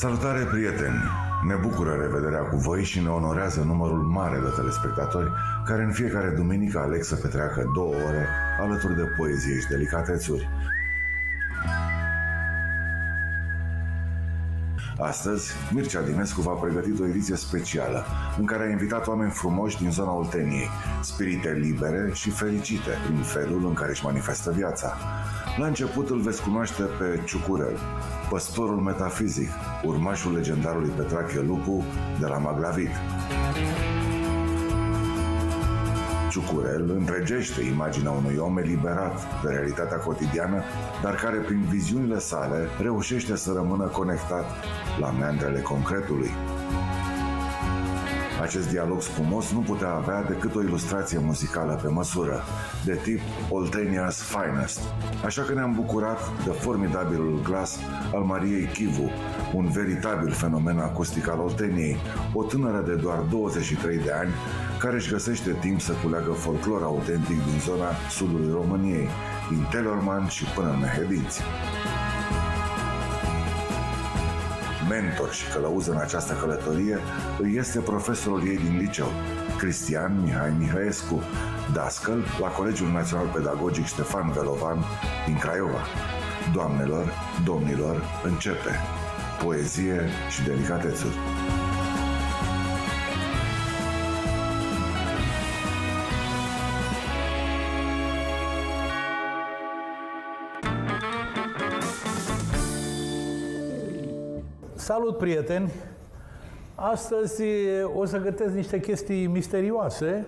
Salutare, prieteni! Ne bucură revederea cu voi și ne onorează numărul mare de telespectatori care în fiecare duminică aleg să petreacă două ore alături de poezie și delicatețuri. Astăzi, Mircea Dinescu v-a pregătit o ediție specială în care a invitat oameni frumoși din zona Olteniei, spirite libere și fericite prin felul în care își manifestă viața. La început îl veți cunoaște pe Ciucurel, păstorul metafizic, urmașul legendarului Petrache Lupu de la Maglavit. Ciucurel întregește imaginea unui om eliberat de realitatea cotidiană, dar care prin viziunile sale reușește să rămână conectat la meandrele concretului. Acest dialog spumos nu putea avea decât o ilustrație muzicală pe măsură, de tip Oltenia's Finest. Așa că ne-am bucurat de formidabilul glas al Mariei Chivu, un veritabil fenomen acustic al Olteniei, o tânără de doar 23 de ani, care își găsește timp să culeagă folclor autentic din zona sudului României, din Telorman și până în Mehedinți. mentor și călăuză în această călătorie îi este profesorul ei din liceu, Cristian Mihai Mihaescu, dascăl la Colegiul Național Pedagogic Ștefan Velovan din Craiova. Doamnelor, domnilor, începe! Poezie și delicatețuri. Salut, prieteni! Astăzi o să gătesc niște chestii misterioase.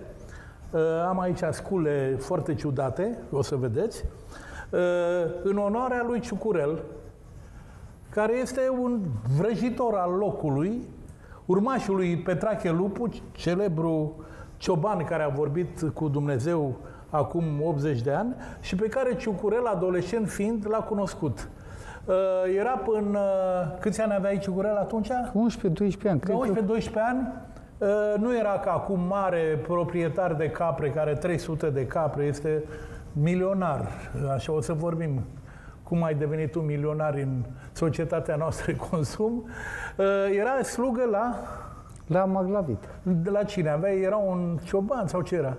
Am aici scule foarte ciudate, o să vedeți, în onoarea lui Ciucurel, care este un vrăjitor al locului, urmașul lui Petrache Lupu, celebru cioban care a vorbit cu Dumnezeu acum 80 de ani și pe care Ciucurel, adolescent fiind, l-a cunoscut. Uh, era până... Uh, câți ani avea aici Gurel atunci? 11-12 ani, cred 11-12 ani. Uh, nu era ca acum mare proprietar de capre, care 300 de capre, este milionar. Așa o să vorbim cum ai devenit un milionar în societatea noastră de consum. Era slugă la... La Maglavit. De la cine? Avea, era un cioban sau ce era?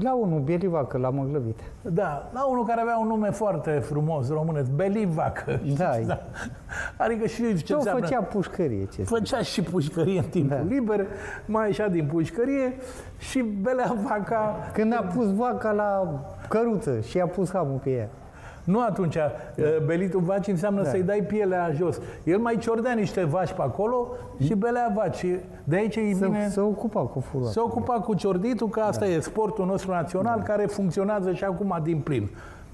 La unul, Belivacă, la Măglăvit. Da, la unul care avea un nume foarte frumos, românesc, Belivacă. Da. da. Adică și ce înseamnă... făcea pușcărie. Ce făcea și pușcărie în timpul da. liber, mai ieșea din pușcărie și belea vaca... Când a pus vaca la căruță și a pus hamul pe ea. Nu atunci, da. belitul vaci înseamnă da. să-i dai pielea jos. El mai ciordea niște vaci pe acolo și belea vaci. De aici îi vine... Se ocupa cu furul. Se ocupa cu ciorditul, că asta da. e sportul nostru național, da. care funcționează și acum din plin.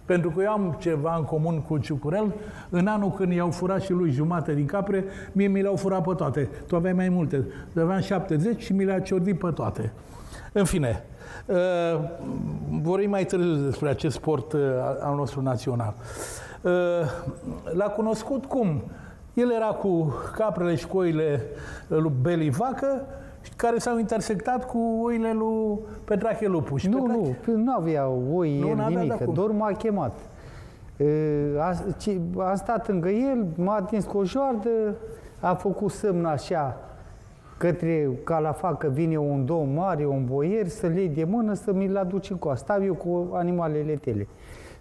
Pentru că eu am ceva în comun cu Ciucurel. În anul când i-au furat și lui jumate din capre, mie mi le-au furat pe toate. Tu aveai mai multe. Aveam 70 și mi le-a ciordit pe toate. În fine, Uh, vorbim mai târziu despre acest sport uh, al nostru național. Uh, l-a cunoscut cum? El era cu caprele și cu oile lui Beli Vacă, care s-au intersectat cu oile lui Petrache Lupu. Și nu, Petrache... nu, nu avea oi nu, el nimic, doar m-a chemat. A, a stat lângă el, m-a atins cu o joardă, a făcut semn așa, către Calafacă vine un domn mare, un boier, să le de mână, să mi-l aduce cu Stau eu cu animalele tele.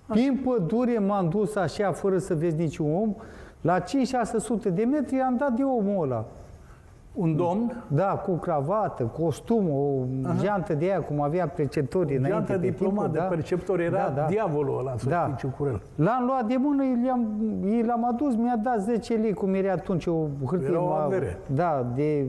Prin pădure m-am dus așa, fără să vezi niciun om, la 5-600 de metri am dat de omul ăla. Un domn? Da, cu cravată, costum, o Aha. geantă de aia, cum avea preceptorii înainte Geantă pe diplomat timpul, de da? preceptor, era da, da. diavolul ăla, da. Curel. L-am luat de mână, i-am, l-am adus, mi-a dat 10 lei, cum era atunci o hârtie. Era o avere. Da, de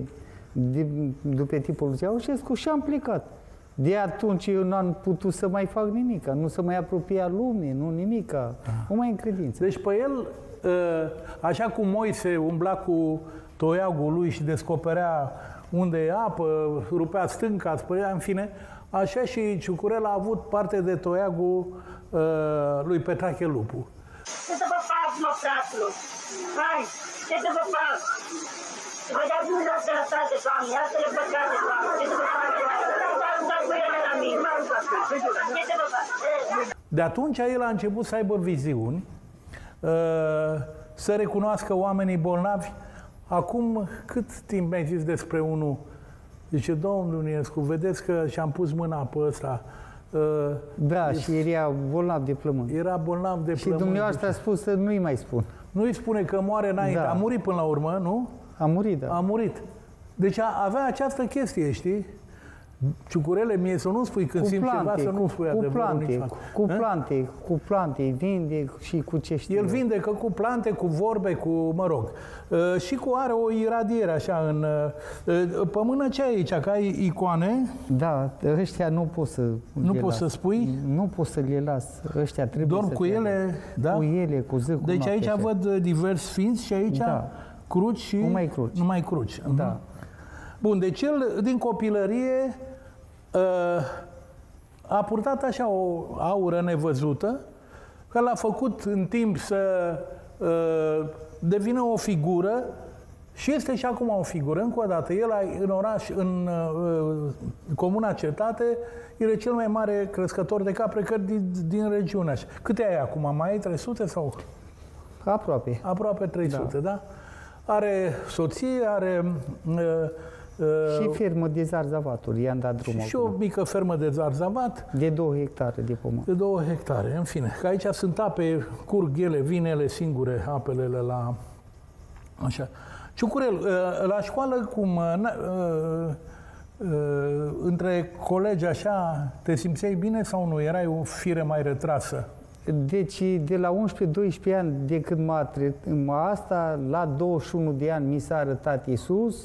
de, după tipul lui Ceaușescu și am plecat. De atunci eu n-am putut să mai fac nimic, nu să mai apropie a lumii, nu nimic, da. nu mai în credință. Deci pe el, ă, așa cum Moise umbla cu toiagul lui și descoperea unde e apă, rupea stânca, spărea, în fine, așa și Ciucurel a avut parte de toiagul uh, lui Petrache Lupu. Ce să vă fac, mă, fraților? Hai, ce să vă fac? Vă dați Dumnezeu sănătate, Doamne, iartă-le păcate, Doamne, ce să vă fac, De atunci el a început să aibă viziuni, uh, să recunoască oamenii bolnavi, Acum, cât timp mi-ai zis despre unul? Zice, domnul Dunescu, vedeți că și-am pus mâna pe ăsta. Uh, da, și era bolnav de plămâni. Era bolnav de și plămâni. Și dumneavoastră a spus să nu-i mai spun. Nu-i spune că moare înainte. Da. A murit până la urmă, nu? A murit, da. A murit. Deci avea această chestie, știi? ciucurele mie să nu spui când cu simți plante, ceva, să nu spui cu adevărul plante, cu, cu plante, cu plante, vinde și cu ce știu. El vindecă cu plante, cu vorbe, cu, mă rog, uh, și cu are o iradiere așa în... Uh, pe mână ce ai aici? Că ai icoane? Da, ăștia nu pot să Nu poți să spui? Nu pot să le las. Ăștia trebuie Doar să cu ele, da? Cu ele, cu zâc, Deci aici așa. văd divers sfinți și aici da. Cruci și... Numai cruci. Numai cruci. Da. Uh-huh. Bun, deci el din copilărie uh, a purtat așa o aură nevăzută, că l-a făcut în timp să uh, devină o figură și este și acum o figură. Încă o dată, el în oraș, în uh, comuna Cetate, e cel mai mare crescător de capre căr din, din regiune. Câte ai acum? Mai ai 300 sau? Aproape. Aproape 300, da? da? Are soție, are uh, și fermă de zarzavaturi, i-am dat drumul. Și acum. o mică fermă de zarzavat. De două hectare de pământ. De două hectare, în fine. Că aici sunt ape, curg ele, vin ele singure, apele la... Așa. Ciucurel, ă, la școală, cum, ă, ă, între colegi așa, te simțeai bine sau nu? Erai o fire mai retrasă? Deci, de la 11-12 ani, de când m-a, m-a asta, la 21 de ani mi s-a arătat Iisus,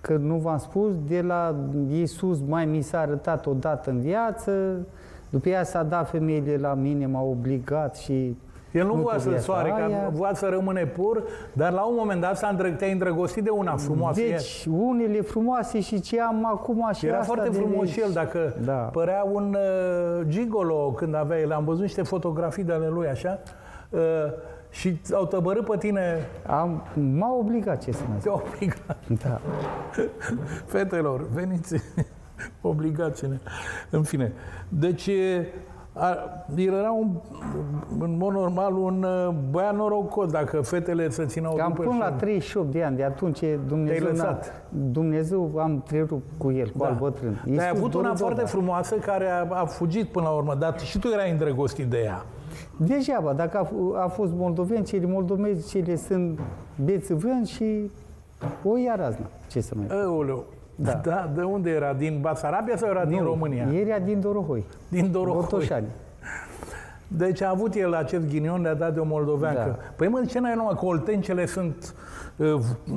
că nu v-am spus, de la Iisus mai mi s-a arătat odată în viață, după ea s-a dat femeile la mine, m-a obligat și el nu, nu voia să soare, că voia să rămâne pur, dar la un moment dat s-a îndrăg, te-ai îndrăgostit de una frumoasă. Deci, el. unele frumoase și ce am acum și Era asta foarte frumos și el, dacă da. părea un uh, gigolo când avea el. Am văzut niște fotografii de ale lui, așa. Uh, și au tăbărât pe tine... Am, m-a obligat, ce să mai zic. Te-a obligat. Da. Fetelor, veniți, obligați-ne. În fine. Deci, a, el era un, în mod normal un uh, băiat norocos dacă fetele să țină Cam până la 38 de ani, de atunci Dumnezeu, lăsat. Dumnezeu am trecut cu el, cu da. al bătrân. Dar ai avut una foarte frumoasă care a, a fugit până la urmă, dar și tu erai îndrăgostit de ea. Degeaba, dacă a, a fost moldoveni, cele moldoveni, cele sunt bețiveni și o ia razna. Ce să mai Aoleu. Da. da. De unde era? Din Basarabia sau era nu, din România? Era din Dorohoi. Din Dorohoi. Botoșani. Deci a avut el acest ghinion de a da de o moldoveancă. Da. Păi mă, ce n-ai numai că oltencele sunt, uh,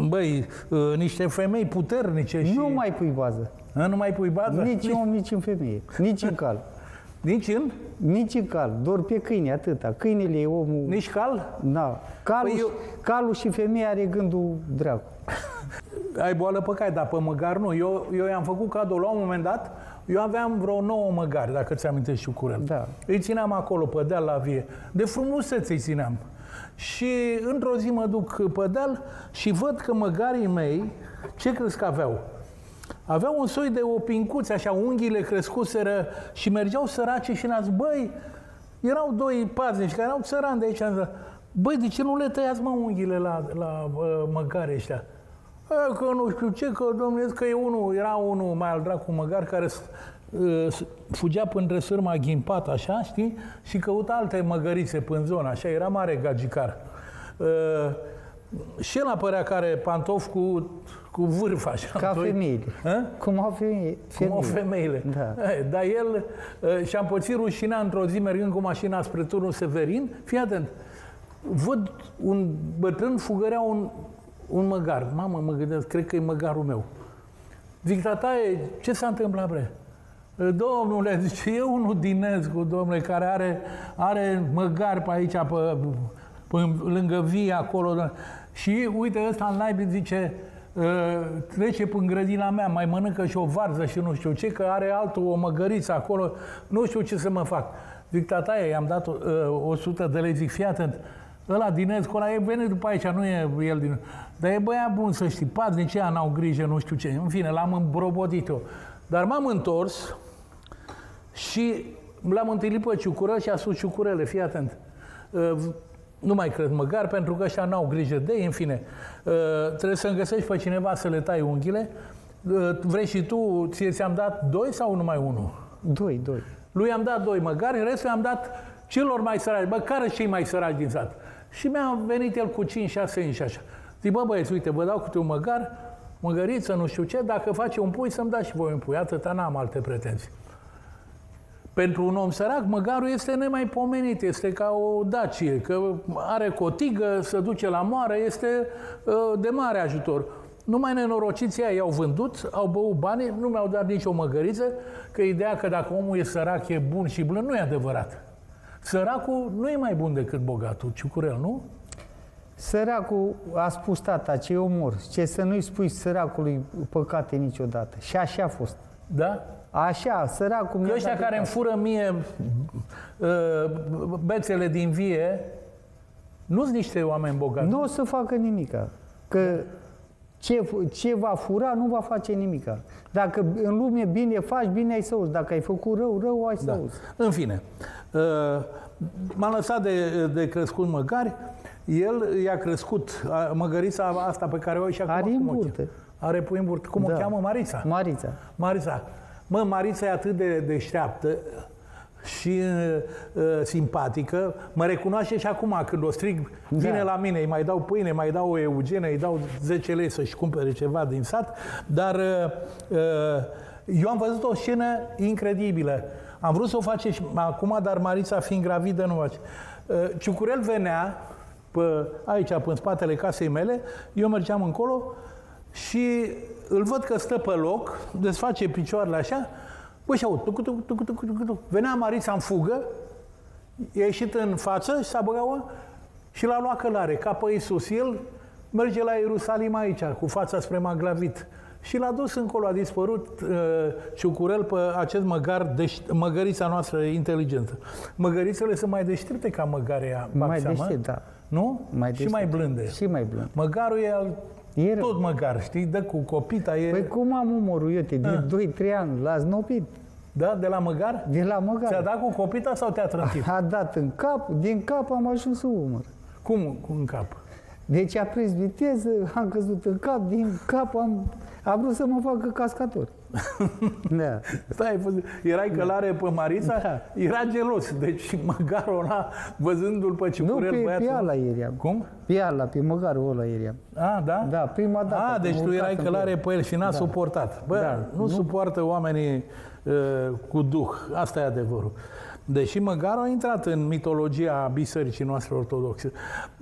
băi, uh, niște femei puternice și... Nu mai pui bază. A, nu mai pui bază? Nici în om, nici în femeie. Nici în cal. Nici în? Nici în cal, doar pe câine, atâta. Câinele e omul... Nici cal? Da. Calul, păi eu... calul și femeia are gândul dracu. Ai boală pe cai, dar pe măgar nu. Eu, eu i-am făcut cadou la un moment dat, eu aveam vreo nouă măgari, dacă ți amintești și curel. Da. Îi țineam acolo, pe deal la vie. De frumusețe îi țineam. Și într-o zi mă duc pe deal și văd că măgarii mei, ce crezi că aveau? Aveau un soi de opincuți, așa, unghiile crescuseră și mergeau săraci și ne băi, erau doi paznici care erau țărani de aici, băi, de ce nu le tăiați, mă, unghiile la, la uh, măgare ăștia? A, că nu știu ce, că domnule, că e unul, era unul mai al dracu măgar care uh, fugea până sârma ghimpat, așa, știi? Și căuta alte măgărițe până zona, așa, era mare gagicar. Uh, și el apărea care pantof cu cu vârf așa. Ca doi. femeile. A? Cum au femeile. Cum au femeile. Da. Dar el și-a împățit rușinea într-o zi mergând cu mașina spre turnul Severin. Fii atent. Văd un bătrân fugărea un, un măgar. Mamă, mă gândesc, cred că e măgarul meu. Zic, tataie, ce s-a întâmplat, bre? Domnule, zice, e unul din Escu, domnule, care are, are măgar pe aici, pe, pe, lângă vie acolo. Și uite, ăsta în naibii zice, Ă, trece prin grădina mea, mai mănâncă și o varză și nu știu ce, că are altul o măgăriță acolo, nu știu ce să mă fac. Zic, tataie, i-am dat uh, ă, 100 de lei, zic, fii atent, ăla din Escu, ăla e venit după aici, nu e el din... Dar e băiat bun să știi, nici ea n-au grijă, nu știu ce. În fine, l-am îmbrobodit eu. Dar m-am întors și l-am întâlnit pe Ciucură și a sus Ciucurele, fii atent. Uh, nu mai cred măgar, pentru că ăștia n-au grijă de ei, în fine. Uh, trebuie să-mi găsești pe cineva să le tai unghiile. Uh, vrei și tu, ție ți-am dat doi sau numai unul? Doi, doi. Lui am dat doi măgari, restul am dat celor mai săraci. Bă, care cei mai săraci din sat? Și mi-a venit el cu 5-6 inși așa. Zic, bă băieți, uite, vă dau câte un măgar, măgăriță, nu știu ce, dacă face un pui, să-mi dați și voi un pui. Atâta n-am alte pretenții. Pentru un om sărac, măgarul este nemaipomenit, este ca o dacie, că are cotigă, se duce la moară, este uh, de mare ajutor. Numai nenorociții ei au vândut, au băut bani, nu mi-au dat nicio măgăriță, că ideea că dacă omul e sărac, e bun și blând, nu e adevărat. Săracul nu e mai bun decât bogatul, ciucurel, nu? Săracul a spus tata, ce omor, ce să nu-i spui săracului păcate niciodată. Și așa a fost. Da? Așa, săracul Că ăștia care îmi fură mie uh, bețele din vie, nu sunt niște oameni bogați. Nu o să facă nimica. Că ce, ce va fura, nu va face nimica. Dacă în lume bine faci, bine ai să auzi. Dacă ai făcut rău, rău ai să da. auzi. În fine, uh, m-a lăsat de, de crescut măgari, el i-a crescut măgărița asta pe care o ai și acum. Are în burtă. Are pui în burtă. Cum da. o cheamă? Marița. Marița. Marița. Mă, Marița e atât de deșteaptă și uh, simpatică, mă recunoaște și acum când o strig, vine da. la mine, îi mai dau pâine, mai dau o eugenă, îi dau 10 lei să-și cumpere ceva din sat, dar uh, uh, eu am văzut o scenă incredibilă. Am vrut să o face și acum, dar Marița fiind gravidă nu face. Uh, Ciucurel venea pe, aici, pe în spatele casei mele, eu mergeam încolo și îl văd că stă pe loc, desface picioarele așa, bă, și aud, tuc, tuc, tuc, tuc, tuc, tuc. venea Marița în fugă, i-a ieșit în față și s-a băgat și l-a luat călare, ca pe Iisus. El merge la Ierusalim aici, cu fața spre Maglavit. Și l-a dus încolo, a dispărut uh, ciucurel pe acest măgar, deș- măgărița noastră inteligentă. Măgărițele sunt mai deștepte ca măgarea, Mai deștept, da. Nu? Mai și mai blânde. Și mai blânde. Măgarul e al e tot măgar, știi? Dă cu copita. E... Păi cum am umorul eu? Te de 2-3 ani, l-a znopit. Da? De la măgar? De la măgar. Ți-a dat cu copita sau te-a trântit? A dat în cap, din cap am ajuns să umăr. Cum în cap? Deci a prins viteză, am căzut în cap, din cap am... A vrut să mă facă cascator. da. Stai, erai călare pe Marisa? Da. Era gelos. Deci măgarul ăla, văzându-l pe Ciucurel, Nu, pe, băiatul... pe ala ieri Cum? Pe ala, pe măgarul ăla ieri A, da? Da, prima dată. A, deci tu erai călare pe el și n-a da. suportat. Bă, da. nu, nu suportă oamenii uh, cu duh. Asta e adevărul. Deși măgarul a intrat în mitologia bisericii noastre ortodoxe.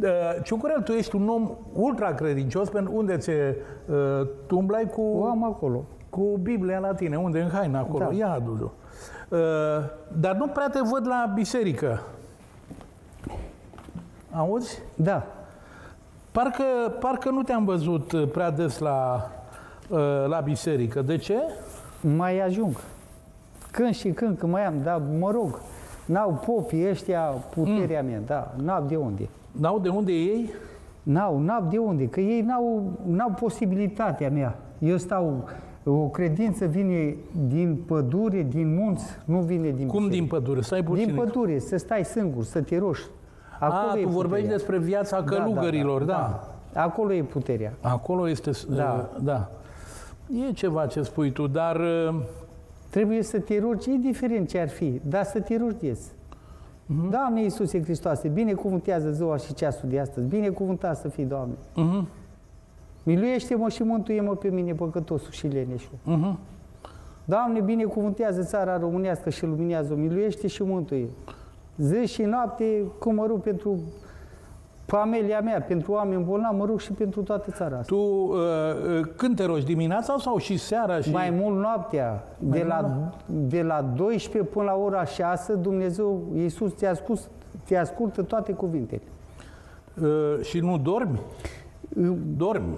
Uh, Ciucurel, tu ești un om ultra credincios, pentru unde ți uh, tu umblai cu... O am acolo. Cu Biblia la tine, unde? În haina acolo. Da. Ia adu uh, Dar nu prea te văd la biserică. Auzi? Da. Parcă, parcă nu te-am văzut uh, prea des la, uh, la biserică. De ce? Mai ajung. Când și când, când mai am, dar mă rog, N-au popii ăștia puterea mm. mea, da, n-au de unde. N-au de unde ei? N-au, n-au de unde, că ei n-au, n-au posibilitatea mea. Eu stau, o credință vine din pădure, din munți, nu vine din Cum din pădure? Stai puțin. Din pădure, să stai singur, să te roși. Acolo A, tu vorbești despre viața călugărilor, da, da, da. da. Acolo e puterea. Acolo este, da. Uh, da. E ceva ce spui tu, dar uh, Trebuie să te rogi, indiferent ce ar fi, dar să te rogi des. Uh-huh. Doamne Iisuse Hristoase, binecuvântează ziua și ceasul de astăzi, binecuvântat să fii, Doamne. Uh-huh. Miluiește-mă și mântuie-mă pe mine, păcătosul și leneșul. Uh-huh. Doamne, binecuvântează țara românească și luminează-o, miluiește și mântuie. Zi și noapte, cum mă rog pentru familia mea, pentru oameni bolnavi, mă rog și pentru toată țara asta. Tu uh, uh când te rogi, dimineața sau și seara? Și... Mai mult noaptea. Mai de, mult la, de la 12 până la ora 6, Dumnezeu, Iisus, te, ascult, te ascultă toate cuvintele. Uh, și nu dormi? Uh, dormi?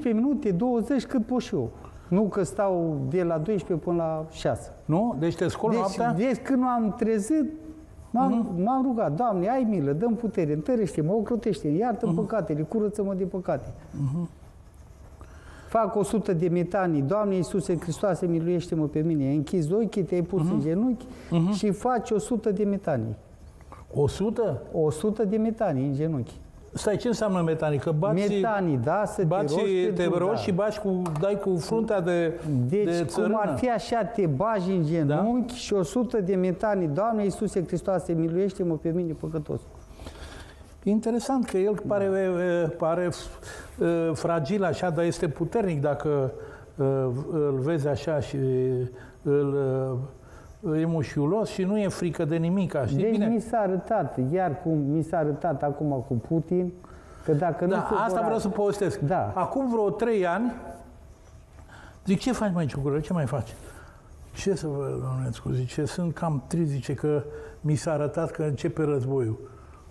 10-15 minute, 20, cât pot și eu. Nu că stau de la 12 până la 6. Nu? Deci te scol deci, noaptea? Deci când am trezit, M-am, uh-huh. m-am rugat, Doamne, ai milă, dăm putere, întărește-mă, ocrotește iartă uh-huh. păcatele, curăță-mă de păcate. Uh-huh. Fac 100 de metanii, Doamne Iisuse Hristoase, miluiește-mă pe mine. Închizi ochii, te-ai pus uh-huh. în genunchi uh-huh. și faci 100 de metanii. 100? 100 de metani în genunchi. Stai, ce înseamnă metanii? Că bați, metanii, da, să bați, te roși, te roși da. și baci cu, dai cu fruntea de Deci, de cum ar fi așa, te bagi în genunchi da? și 100 de metanii. Doamne Iisuse Hristoase, miluiește-mă pe mine păcătos. Interesant că el pare, da. pare fragil așa, dar este puternic dacă îl vezi așa și îl e mușiulos și nu e frică de nimic, știi deci bine? mi s-a arătat, iar cum mi s-a arătat acum cu Putin, că dacă da, nu asta supăra... vreau să povestesc. Da. Acum vreo trei ani, zic, ce faci mai ciucură, ce mai faci? Ce să vă, Ionescu, zice, sunt cam trist, zice că mi s-a arătat că începe războiul.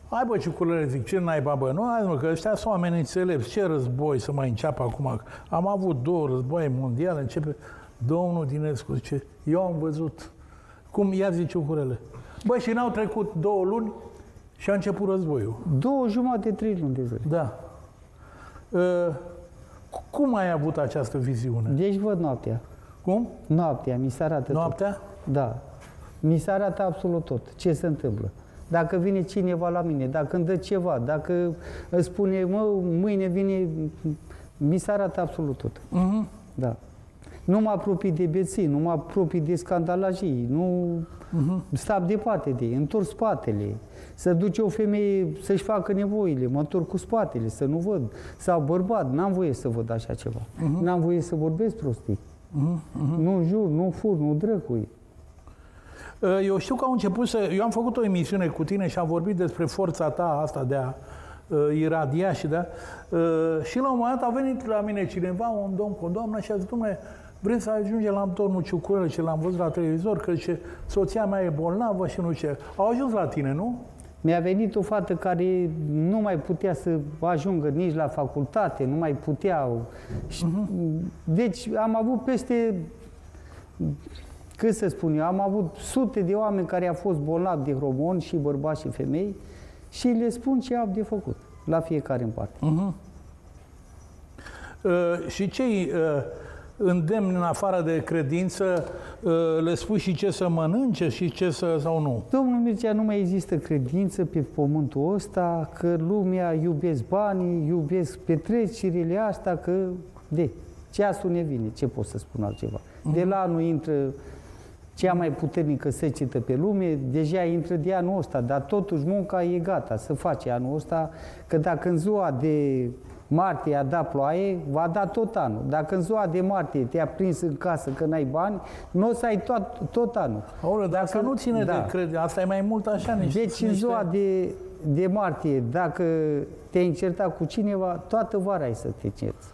Hai bă, ciuculăre, zic, ce naiba, bă, nu, hai mă, că ăștia sunt oameni înțelepți, ce război să mai înceapă acum? Am avut două războaie mondiale, începe... Domnul Dinescu zice, eu am văzut cum ia zice Ucurele. Băi, și n-au trecut două luni și a început războiul. Două jumate, trei luni de zile. Da. Uh, cum ai avut această viziune? Deci văd noaptea. Cum? Noaptea, mi se arată Noaptea? Tot. Da. Mi se arată absolut tot. Ce se întâmplă. Dacă vine cineva la mine, dacă îmi dă ceva, dacă îmi spune, mă, mâine vine, mi se arată absolut tot. Uh-huh. Da. Nu mă apropii de beții, nu mă apropii de scandalajii, nu uh-huh. stau departe de ei, întorc spatele. Să duce o femeie să-și facă nevoile, mă întorc cu spatele, să nu văd. Sau bărbat, n-am voie să văd așa ceva. Uh-huh. N-am voie să vorbesc prostii. Uh-huh. Nu jur, nu fur, nu drăcui. Uh, eu știu că au început să... Eu am făcut o emisiune cu tine și am vorbit despre forța ta asta de a uh, iradia și da. Uh, și la un moment dat a venit la mine cineva, un domn cu o doamnă și a zis, domnule, Vrem să ajungem la domnul Ciucurel și l-am văzut la televizor, că ce soția mea e bolnavă și nu ce. Au ajuns la tine, nu? Mi-a venit o fată care nu mai putea să ajungă nici la facultate, nu mai puteau. Uh-huh. Deci am avut peste, cât să spun eu, am avut sute de oameni care au fost bolnavi de hormoni și bărbați și femei și le spun ce au de făcut la fiecare în parte. Uh-huh. Uh, și cei uh, îndemn în afară de credință, uh, le spui și ce să mănânce și ce să sau nu? Domnul Mircea, nu mai există credință pe pământul ăsta, că lumea iubesc banii, iubesc petrecerile astea, că de ceasul ne vine, ce pot să spun altceva. Mm-hmm. De la anul intră cea mai puternică secetă pe lume, deja intră de anul ăsta, dar totuși munca e gata să face anul ăsta, că dacă în ziua de martie a dat ploaie, va da tot anul. Dacă în ziua de martie te-a prins în casă că n-ai bani, nu o să ai tot, tot anul. Aoleu, dar asta nu ține da. de credit, asta e mai mult așa niște... Deci niște... în ziua de, de martie, dacă te-ai încertat cu cineva, toată vara ai să te cerți.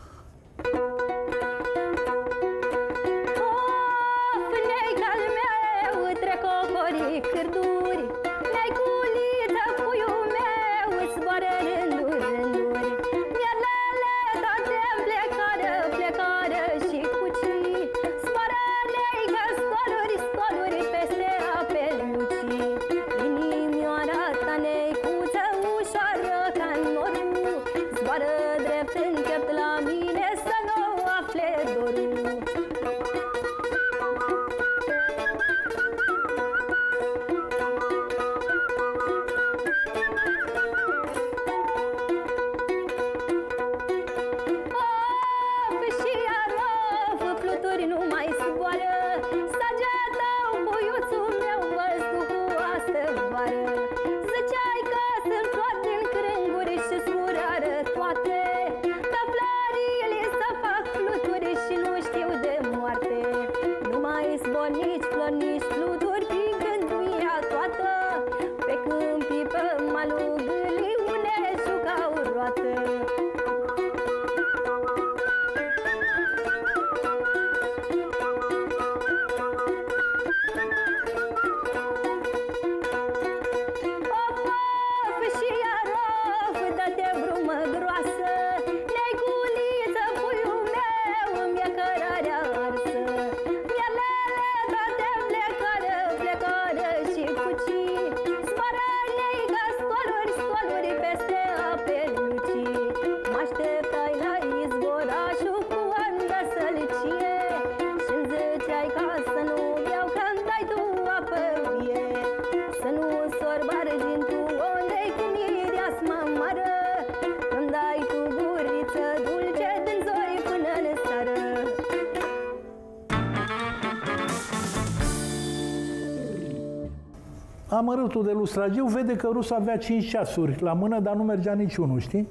Amărâtul de lustragiu vede că rusul avea 5 ceasuri la mână, dar nu mergea niciunul, știi?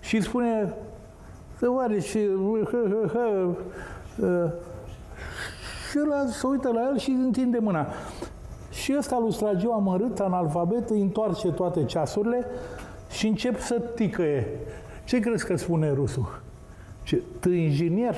Și îi spune, oare și... Și ăla se uită la el și întinde mâna. Și ăsta lustragiu amărât, analfabet, îi întoarce toate ceasurile și încep să ticăie. Ce crezi că spune rusul? Ce, tu inginer?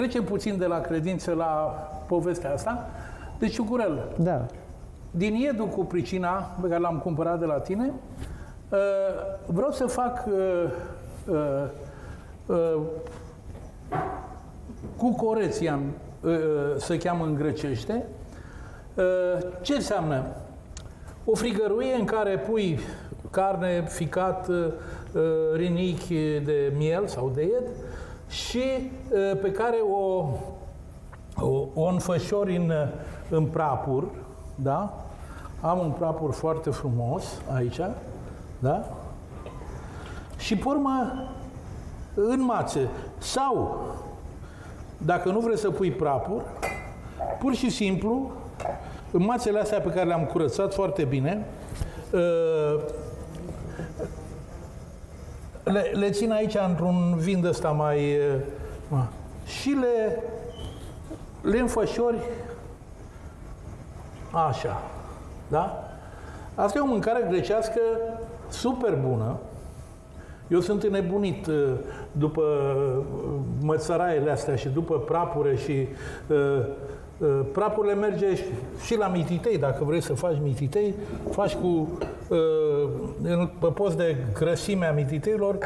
Trecem puțin de la credință la povestea asta. Deci, Ciucurel, da. din iedul cu pricina pe care l-am cumpărat de la tine, uh, vreau să fac uh, uh, cu coreția, se cheamă în grecește, ce înseamnă? O frigăruie în care pui carne, ficat, rinichi de miel sau de ied, și pe care o, o, o înfășori în, în prapur, da? Am un prapur foarte frumos aici, da? Și pe urmă în mațe. Sau, dacă nu vrei să pui prapur, pur și simplu, în mațele astea pe care le-am curățat foarte bine, le, le țin aici într-un vin ăsta mai... Uh, și le, le înfășori așa. Da? Asta e o mâncare grecească super bună. Eu sunt înnebunit uh, după uh, mățăraiele astea și după prapure și uh, Uh, prapurile merge și la mititei, dacă vrei să faci mititei, faci cu, uh, pe post de grăsimea mititeilor,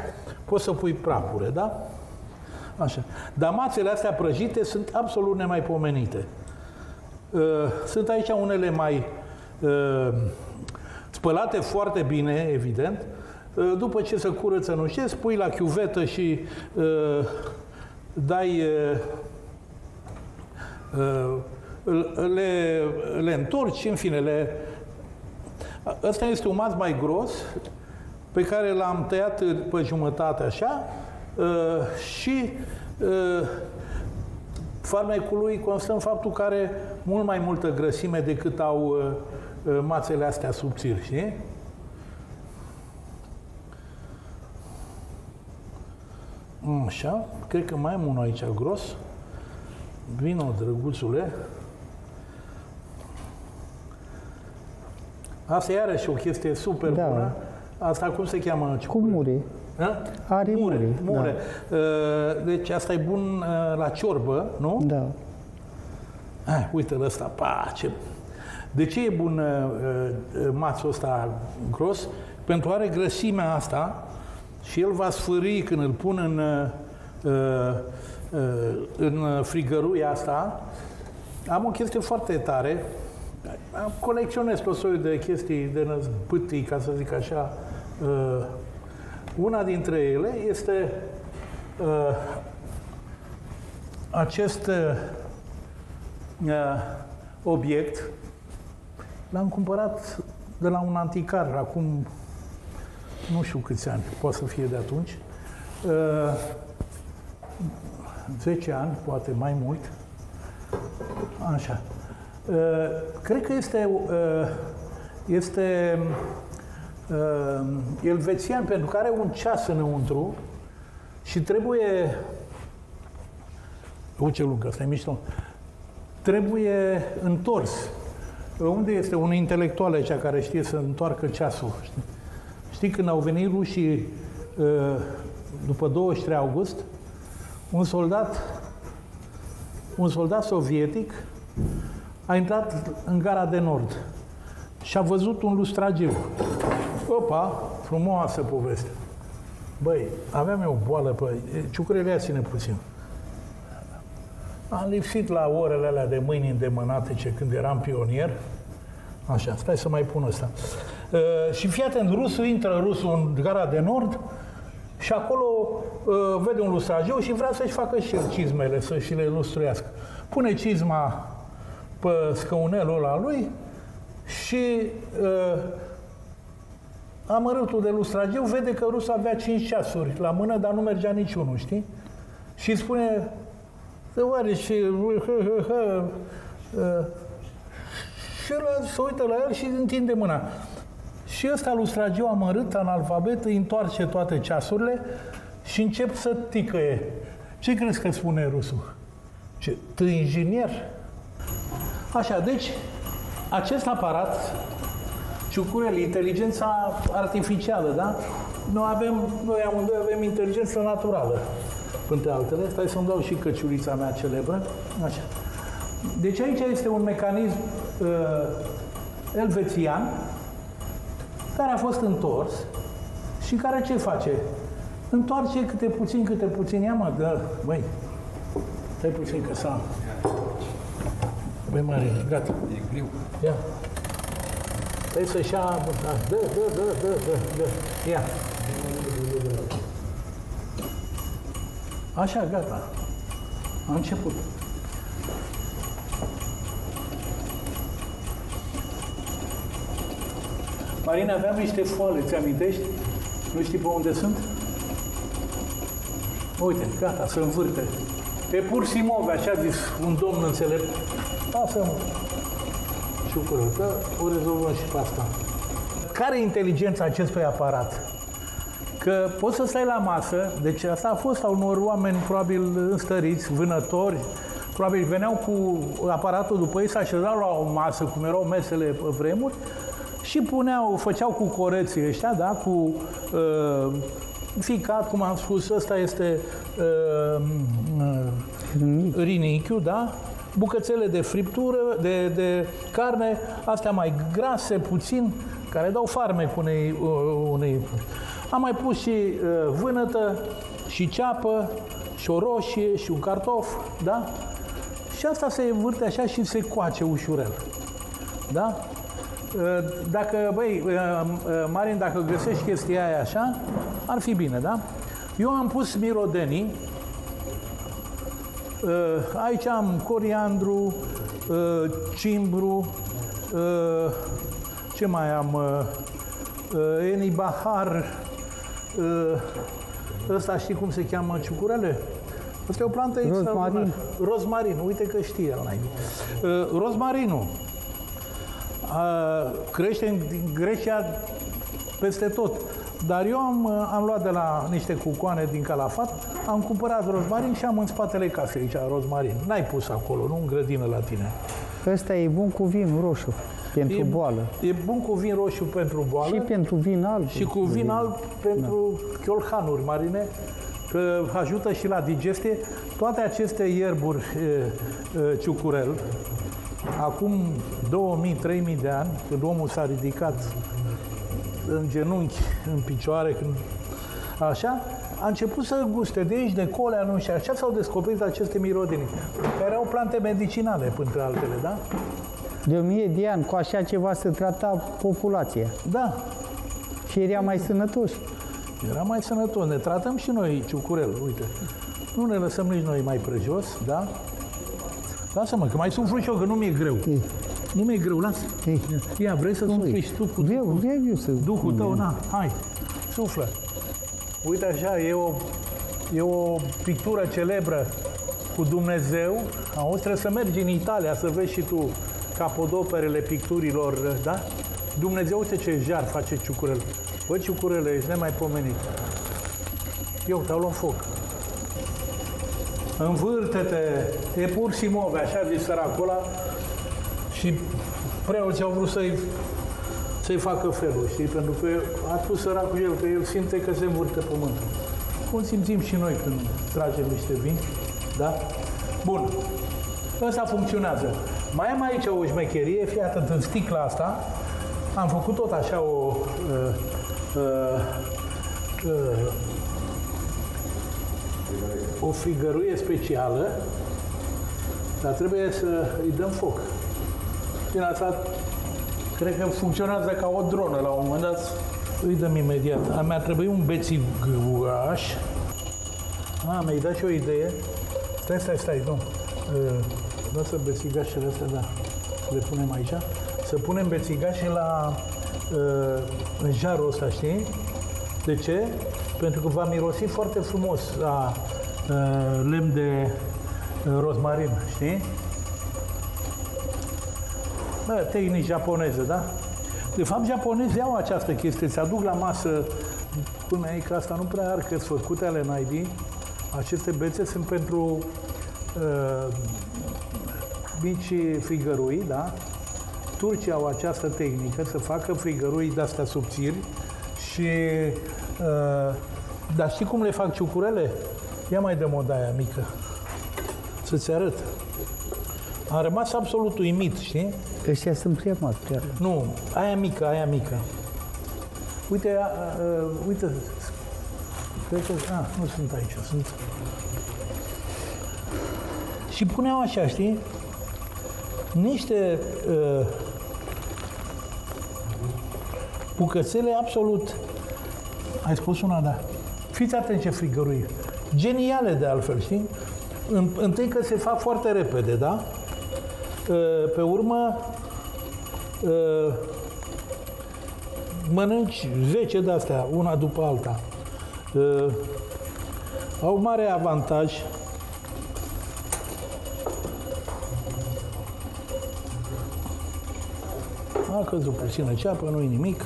poți să pui prapure, da? Așa. Dar mațele astea prăjite sunt absolut nemaipomenite. Uh, sunt aici unele mai spălate foarte bine, evident, după ce se curăță, nu știu, pui la chiuvetă și dai le, le întorci, în fine, le... Ăsta este un mas mai gros, pe care l-am tăiat pe jumătate așa ă, și ă, farmecului constă în faptul că are mult mai multă grăsime decât au uh, uh, mațele astea subțiri, știi? Așa, cred că mai am unul aici gros. Vino, drăguțule. Asta e iarăși o chestie super Da. bună. Asta cum se cheamă? Cu muri. Da? Are mure. muri, mure. Uh, Deci asta e bun uh, la ciorbă, nu? Da. Ah, uite ăsta, pa, ce... De ce e bun uh, uh, mațul ăsta gros? Pentru că are grăsimea asta și el va sfârâi când îl pun în, uh, uh, uh, în frigăruia asta. Am o chestie foarte tare. Am colecționez tot soiul de chestii de năzbâtii, ca să zic așa. Uh, una dintre ele este uh, acest uh, uh, obiect l-am cumpărat de la un anticar acum nu știu câți ani, poate să fie de atunci. Uh, 10 ani, poate mai mult. Așa. Uh, cred că este, uh, este uh, elvețian pentru că are un ceas înăuntru și trebuie Uite ce lungă, asta e mișto. Trebuie întors. Unde este un intelectual aici care știe să întoarcă ceasul? Știi, Știi când au venit rușii uh, după 23 august, un soldat, un soldat sovietic a intrat în gara de nord și a văzut un lustragiu. Opa, frumoasă poveste. Băi, aveam eu o boală pe... Ciucurele ia ține puțin. Am lipsit la orele alea de mâini îndemânate ce când eram pionier. Așa, stai să mai pun ăsta. Uh, și fii atent, rusul intră, rusul în gara de nord și acolo uh, vede un lustragiu și vrea să-și facă și el cizmele, să și le lustruiască. Pune cizma pe scăunelul ăla lui și uh, amărâtul de lustragiu vede că rusul avea 5 ceasuri la mână, dar nu mergea niciunul, știi? Și îi spune, oare și... Și el se uită la el și întinde mâna. Și ăsta lustragiu amărât, analfabet, îi întoarce toate ceasurile și încep să ticăie. Ce crezi că spune rusul? Ce, tu inginer? Așa, deci, acest aparat, ciucurel, inteligența artificială, da? Noi avem, noi amândoi avem inteligență naturală, între altele. Stai să-mi dau și căciulița mea celebră. Așa. Deci aici este un mecanism uh, elvețian care a fost întors și care ce face? Întoarce câte puțin, câte puțin. Ia mă, dă, băi, stai puțin că s-a... Băi, mare, gata. E greu. Ia. Trebuie să-și ia... Da, dă, dă, dă, dă, dă, dă. Ia. Așa, gata. Am început. Marina, aveam niște foale, ți amintești? Nu știi pe unde sunt? Uite, gata, se învârte. E pur simov, așa a zis un domn înțelept. Lasă-mă. Ciucură, că o rezolvăm și pe asta. Care e inteligența acestui aparat? Că poți să stai la masă, deci asta a fost a unor oameni probabil înstăriți, vânători, probabil veneau cu aparatul după ei, se așezau la o masă, cum erau mesele pe vremuri, și puneau, făceau cu coreții ăștia, da, cu uh, ficat, cum am spus, ăsta este uh, uh, rinichiul, da, bucățele de friptură, de, de carne, astea mai grase, puțin, care dau farmec unei, uh, unei... Am mai pus și uh, vânătă, și ceapă, și o roșie, și un cartof, da? Și asta se învârte așa și se coace ușurel. Da? Dacă, băi, Marin, dacă găsești chestia aia așa, ar fi bine, da? Eu am pus mirodenii, aici am coriandru, cimbru, ce mai am, enibahar, ăsta știi cum se cheamă ciucurele? Asta e o plantă Rozmarin. Rozmarin, uite că știe el mai bine. Uh, rozmarinul uh, crește în Grecia peste tot. Dar eu am, uh, am luat de la niște cucoane din Calafat, am cumpărat rozmarin și am în spatele casei aici rozmarin. N-ai pus acolo, nu în grădină la tine. Ăsta e bun cu vin roșu, pentru E- boală. E bun cu vin roșu pentru boală. Și pentru vin alb. Și cu vin alb pentru chiolhanuri marine, că ajută și la digestie. Toate aceste ierburi e, e, ciucurel, acum 2000-3000 de ani, când omul s-a ridicat în genunchi, în picioare, când, așa, a început să guste de aici, de colea, nu știu, așa s-au descoperit aceste mirodini, care erau plante medicinale, printre altele, da? De o mie de ani, cu așa ceva se trata populația. Da, Și era mai sănătoși. Era mai sănătos. Ne tratăm și noi ciucurel, uite. Nu ne lăsăm nici noi mai prejos, da? Lasă-mă, că mai suflu și eu, că nu mi-e greu. Ei. Nu mi-e greu, lasă. Ei. Ia, vrei să sufli și tu cu Vreau, vreau eu să... Duhul tău, na, hai, suflă. Uite așa, e o, e o pictură celebră cu Dumnezeu. Auzi, trebuie să mergi în Italia să vezi și tu capodoperele picturilor, da? Dumnezeu, uite ce jar face ciucurel. Bă, ciucurele, ești nemaipomenit. Eu te-au luat foc. Învârte-te, e pur și move, așa zis săracul ăla. Și preoții au vrut să-i să-i facă felul, știi? Pentru că a spus săracul el că el simte că se învârte pământul. Cum simțim și noi când tragem niște vin, da? Bun. Ăsta funcționează. Mai am aici o șmecherie, fii atent, în sticla asta am făcut tot așa o uh, uh, uh, o frigăruie specială, dar trebuie să îi dăm foc. Din asta Cred că funcționează ca o dronă la un moment dat. Îi dăm imediat. A mi-a trebuit un bețigaș. A, mi-ai dat și o idee. Stai, stai, stai, domn. Lasă bețigașele astea, da. Să le punem aici. Să punem bețigașe la uh, în jarul ăsta, știi? De ce? Pentru că va mirosi foarte frumos la uh, lemn de uh, rozmarin, știi? Bă, tehnici japoneze, da? De fapt, japonezii au această chestie, se aduc la masă, până ei că asta nu prea ar că făcute ale naibii, aceste bețe sunt pentru uh, mici frigărui, da? Turcii au această tehnică să facă frigărui de-astea subțiri și uh, dar știi cum le fac ciucurele? Ia mai de moda aia mică, să-ți arăt. Am rămas absolut uimit, știi? Ăștia sunt prea mari, prea Nu, aia mică, aia mică. Uite, a, a, uite, cred că, a, nu sunt aici, sunt... Și puneau așa, știi? Niște uh, bucățele absolut, ai spus una, da. Fiți atenți ce frigărui. Geniale de altfel, știi? În- Întâi că se fac foarte repede, da? Uh, Pe urmă, uh, mănânci 10 de astea, una după alta. Uh, Au mare avantaj. A căzut puțină ceapă, nu-i nimic.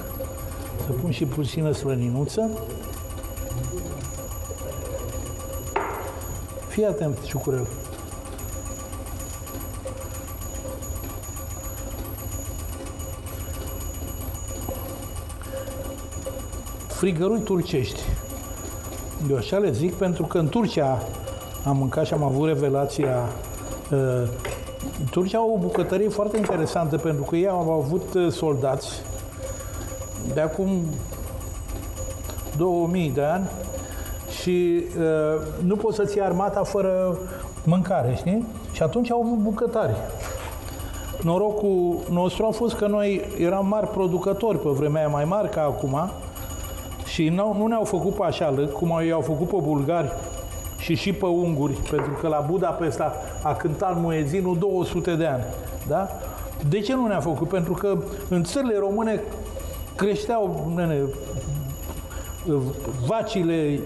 Să pun și puțină slăninuță. Fii atent, ciucurel. frigărui turcești. Eu așa le zic pentru că în Turcia am mâncat și am avut revelația. Uh, Turcia au o bucătărie foarte interesantă pentru că ei au avut uh, soldați de acum 2000 de ani și uh, nu poți să ții armata fără mâncare, știi? Și atunci au avut bucătari. Norocul nostru a fost că noi eram mari producători pe vremea aia mai mari ca acum și nu, nu ne-au făcut pe așa lâc, cum au- i-au făcut pe bulgari și și pe unguri, pentru că la Budapesta a cântat muezinul 200 de ani. Da? De ce nu ne-a făcut? Pentru că în țările române creșteau nene, vacile,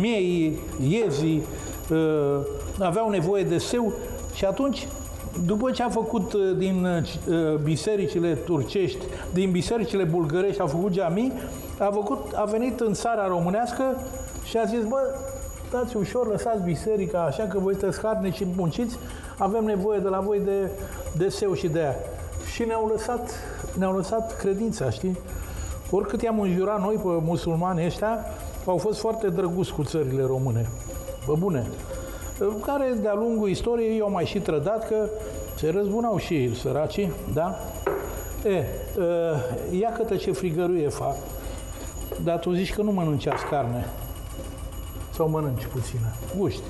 miei, iezii, uh, aveau nevoie de seu și atunci după ce a făcut uh, din uh, bisericile turcești, din bisericile bulgărești, a făcut geamii, a, făcut, a venit în țara românească și a zis, bă, dați ușor, lăsați biserica așa că voi sunteți harnici și munciți, avem nevoie de la voi de, de seu și de aia. Și ne-au lăsat, ne-au lăsat credința, știi? Oricât i-am înjurat noi pe musulmani ăștia, au fost foarte drăguți cu țările române. Bă, bune care de-a lungul istoriei i-au mai și trădat că se răzbunau și ei, săracii, da? E, ia câtă ce frigăruie fac, dar tu zici că nu mănânci carne. Sau mănânci puțină. Guști.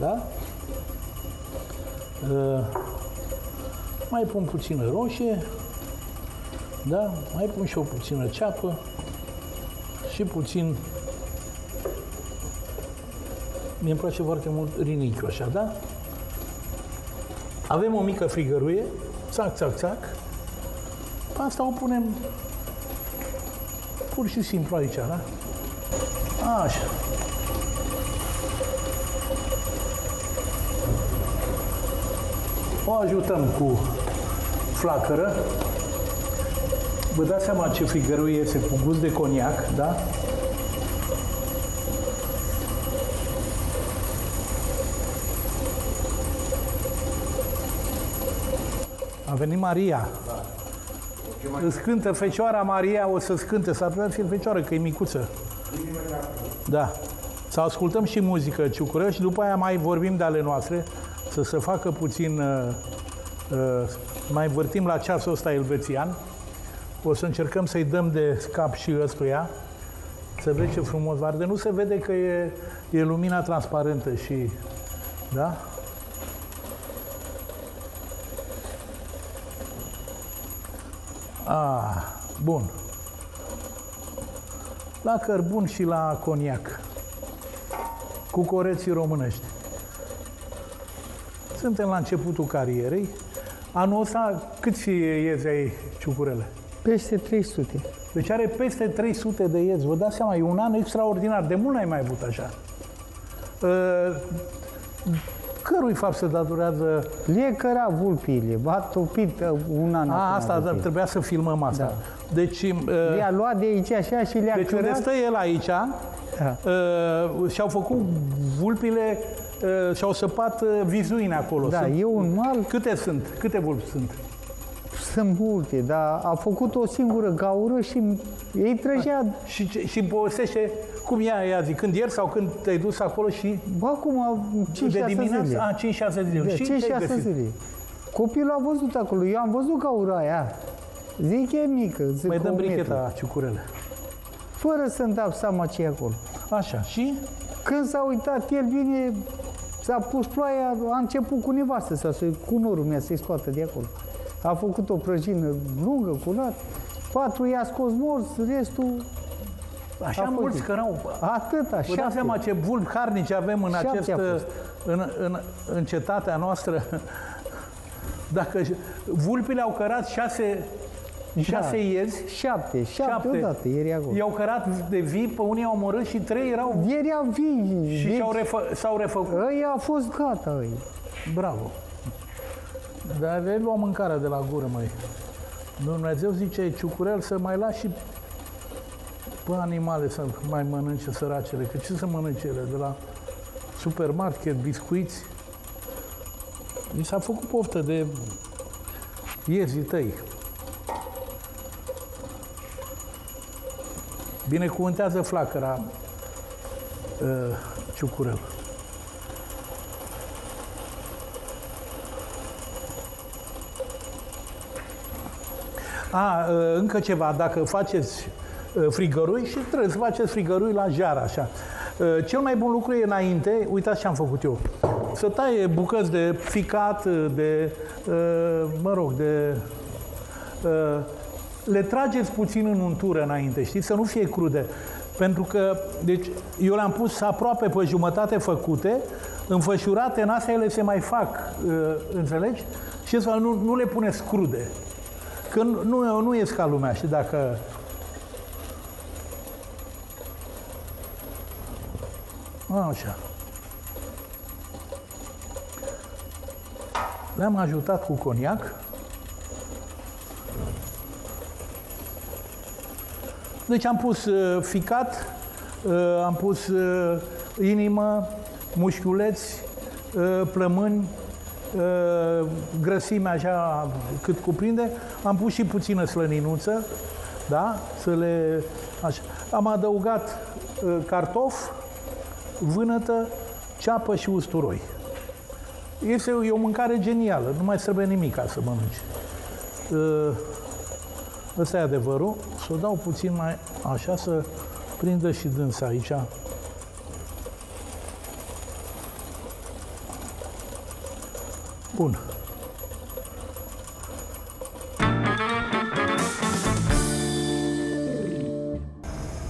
Da? mai pun puțină roșie, da? Mai pun și o puțină ceapă și puțin Mie îmi place foarte mult rinichiul așa, da? Avem o mică frigăruie, țac, țac, țac. Asta o punem pur și simplu aici, da? Așa. O ajutăm cu flacără. Vă dați seama ce frigăruie este cu gust de coniac, da? A venit Maria. Da. Îți cântă Fecioara Maria, o să-ți cânte, s-ar putea fi Fecioară, că e micuță. Da. Să ascultăm și muzică ciucură și după aia mai vorbim de ale noastre, să se facă puțin, uh, uh, mai vârtim la ceasul ăsta elvețian. O să încercăm să-i dăm de scap și ăstuia, să vezi ce frumos varde. Nu se vede că e, e lumina transparentă și, da? Ah, bun. La cărbun și la coniac. Cu coreții românești. Suntem la începutul carierei. Anul ăsta, câți iezi ai ciucurele? Peste 300. Deci are peste 300 de iezi. Vă dați seama, e un an extraordinar. De mult n-ai mai avut așa. Uh, cărui fapt se datorează... Le căra vulpiile, a topit un an. A, asta da, trebuia să filmăm asta. Da. Deci... Uh, le-a luat de aici așa și le-a Deci cărat. unde stă el aici, da. uh, și-au făcut vulpile uh, și-au săpat uh, vizuine acolo. Da, sunt, e un mal. Câte sunt? Câte vulpi sunt? Sunt multe, dar a făcut o singură gaură și ei trăgea... Și, și povestește cum ea, ea zi, când ieri sau când te-ai dus acolo și... Bă, acum 5 de dimineață? Zile. A, 5-6 zile. De, și 5-6 zile. Copilul a văzut acolo, eu am văzut gaura aia. Zic, e mică, zic Mai dăm bricheta ciucurele. Fără să-mi dau seama ce e acolo. Așa, și? Când s-a uitat el, bine, s-a pus ploaia, a început cu nevastă, să cu norul mea să-i scoată de acolo. A făcut o prăjină lungă, cu lat. Patru i-a scos morți, restul Așa a mulți cărau. Atâta, Vă dați seama ce vulpi harnici avem în, acest, în, în, în cetatea noastră? Dacă vulpile au cărat șase Șase da. iezi? Șapte, șapte, șapte. odată, ieri acolo. I-au cărat de vii, pe unii au omorât și trei erau... Ieri erau vii. Și deci, s-au, refă, s-au refăcut. Ei a fost gata, ei. Bravo. Dar le luăm mâncarea de la gură, mai. Dumnezeu zice, ciucurel să mai lași și pe animale să mai mănânce săracele, că ce să mănânce ele? De la supermarket, biscuiți. Mi s-a făcut poftă de iezii tăi. Binecuvântează flacăra uh, ciucurel. A, uh, încă ceva, dacă faceți Uh, frigărui și trebuie să faceți frigărui la jar, așa. Uh, cel mai bun lucru e înainte, uitați ce am făcut eu, să taie bucăți de ficat, uh, de, mă rog, de... Le trageți puțin în untură înainte, știți, să nu fie crude. Pentru că, deci, eu le-am pus aproape pe jumătate făcute, înfășurate, în astea ele se mai fac, înțelegi? Și să nu, nu le puneți crude. Că nu, nu, nu ies ca lumea și dacă Așa. Le-am ajutat cu coniac. Deci am pus uh, ficat, uh, am pus uh, inimă, mușchiuleți, uh, plămâni, uh, grăsime așa cât cuprinde. Am pus și puțină slăninuță, da? Să le... Așa. Am adăugat uh, cartof, vânătă, ceapă și usturoi. Este e o mâncare genială, nu mai trebuie nimic ca să mănânci. Uh, ăsta e adevărul. Să o dau puțin mai așa să prindă și dânsa aici. Bun.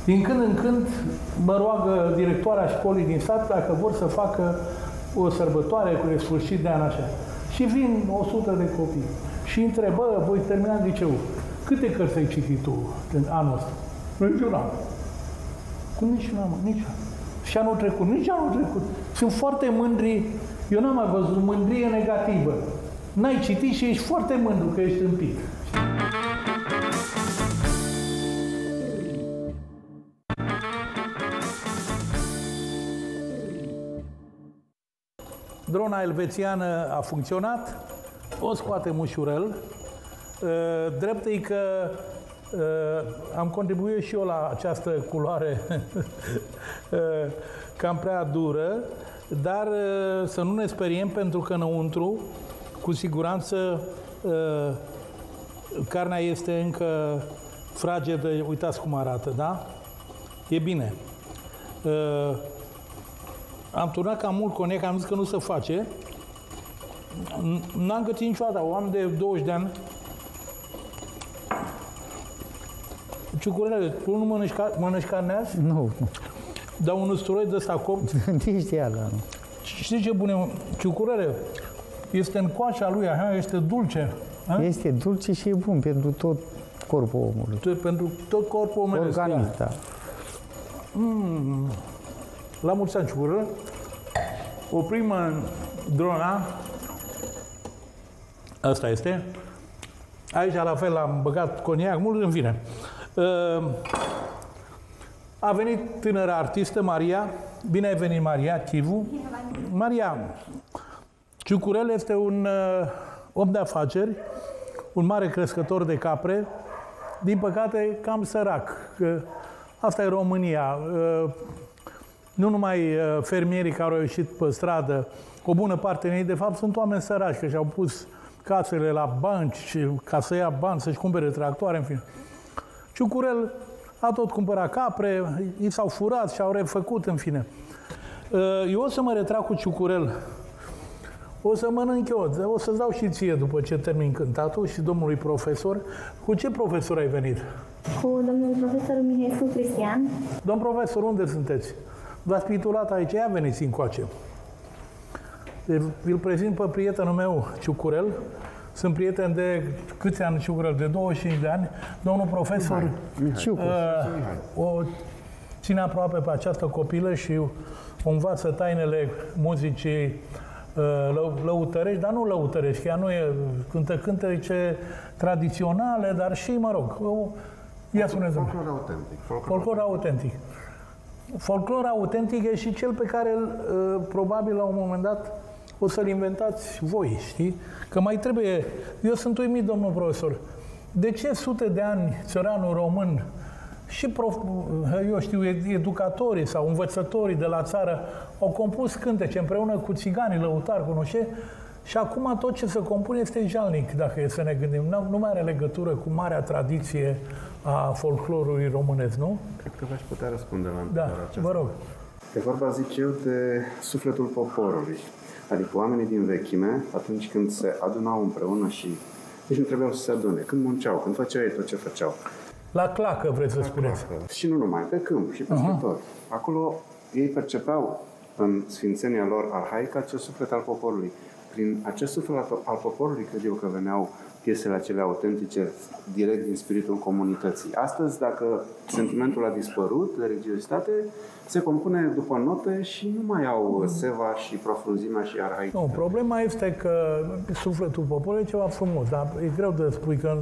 Din când în când mă roagă directoarea școlii din sat dacă vor să facă o sărbătoare cu sfârșit de an așa. Și vin 100 de copii și întrebă, voi termina liceul. Câte cărți ai citit tu în anul ăsta? Nici un an. Cum nici un an? Nici an. Și anul trecut? Nici anul trecut. Sunt foarte mândri. Eu n-am mai văzut mândrie negativă. N-ai citit și ești foarte mândru că ești împit. Drona elvețiană a funcționat, o scoatem ușurel. Drept e că am contribuit și eu la această culoare cam prea dură, dar să nu ne speriem pentru că înăuntru, cu siguranță, carnea este încă fragedă, uitați cum arată, da? E bine. Am turnat cam mult conec, am zis că nu se face. N-am gătit niciodată, o am de 20 de ani. Ciucurele, tu nu mănânci, car- mănânci carne azi? Nu, Dar un usturoi de ăsta copt. nici de ala, nu. Știți ce bune? Ciucurele este în coașa lui, așa, este dulce. A? Este dulce și e bun pentru tot corpul omului. Tot- Pentru tot corpul omenesc. Organism, da. La mulți ani, ciucură. Oprim în drona. Asta este. Aici, la fel, am băgat coniac, mult în fine. Uh, A venit tânăra artistă, Maria. Bine ai venit, Maria, Chivu. Maria, Ciucurel este un uh, om de afaceri, un mare crescător de capre, din păcate cam sărac. Că asta e România. Uh, nu numai uh, fermierii care au ieșit pe stradă, o bună parte din ei, de fapt, sunt oameni săraci, că și-au pus casele la bănci și ca să ia bani, să-și cumpere tractoare, în fine. Ciucurel a tot cumpărat capre, i s-au furat și au refăcut, în fine. Uh, Eu o să mă retrag cu ciucurel. O să mănânc eu, o să-ți dau și ție după ce termin cântatul și domnului profesor. Cu ce profesor ai venit? Cu domnul profesor Mihescu Cristian. Domn profesor, unde sunteți? V-ați titulat aici, ia veniți încoace. Deci, Vi-l prezint pe prietenul meu, Ciucurel. Sunt prieten de câți ani, Ciucurel? De 25 de ani. Domnul profesor Ciucu. uh, o ține aproape pe această copilă și o învață tainele muzicii uh, lău- lăutărești, dar nu lăutărești, ea nu e, cântă cântece tradiționale, dar și, mă rog, o, ia spuneți Folclor autentic. Folclor Folclor autentic. Folclor autentic e și cel pe care îl, uh, probabil la un moment dat o să-l inventați voi, știi? Că mai trebuie... Eu sunt uimit, domnul profesor. De ce sute de ani țăranul român și, prof, eu știu, educatorii sau învățătorii de la țară au compus cântece împreună cu țiganii, lăutari, cu nu știu, și acum tot ce se compune este jalnic, dacă e să ne gândim. Nu, nu mai are legătură cu marea tradiție a folclorului românesc, nu? Cred că v-aș putea răspunde la Da, întrebarea aceasta. vă rog. E vorba, zic eu, de sufletul poporului. Adică oamenii din vechime, atunci când se adunau împreună și nici nu trebuiau să se adune, când munceau, când făceau ei tot ce făceau. La clacă, vreți să spuneți. Și nu numai, pe câmp și peste tot. Acolo ei percepeau în sfințenia lor arhaică acest suflet al poporului. Prin acest suflet al- al poporului, cred eu că veneau piesele acelea autentice, direct din spiritul comunității. Astăzi, dacă sentimentul a dispărut de religiozitate, se compune după note și nu mai au seva și profunzimea și arhaică. Nu, problema este că sufletul poporului e ceva frumos, dar e greu de spui că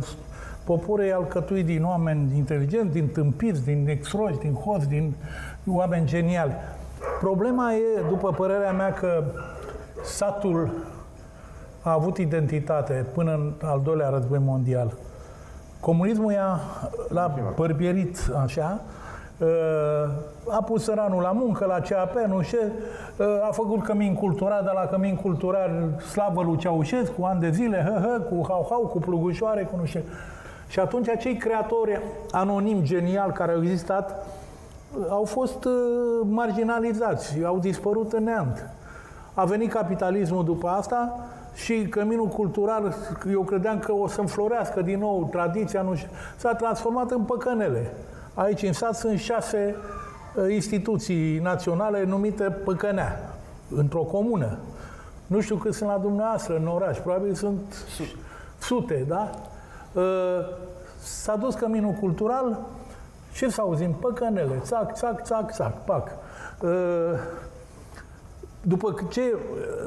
poporul e alcătuit din oameni inteligenți, din tâmpiți, din extroși, din hoți, din oameni geniali. Problema e, după părerea mea, că satul a avut identitate până în al doilea război mondial. Comunismul i-a, l-a bărbierit așa, uh, a pus săranul la muncă, la CAP, nu știu, uh, a făcut cămin cultural, de la cămin cultural slavă lui Ceaușescu, ani de zile, hă, hă, cu hau-hau, cu plugușoare, cu nu știu. Și atunci acei creatori anonim, genial, care au existat, au fost uh, marginalizați, au dispărut în neant. A venit capitalismul după asta și căminul cultural, eu credeam că o să înflorească din nou tradiția, nu știu, s-a transformat în păcănele. Aici în sat sunt șase uh, instituții naționale numite Păcănea, într-o comună. Nu știu cât sunt la dumneavoastră în oraș, probabil sunt sute, da? Uh, s-a dus căminul cultural, ce să auzim? Păcănele, țac, țac, țac, țac, pac. Uh, după ce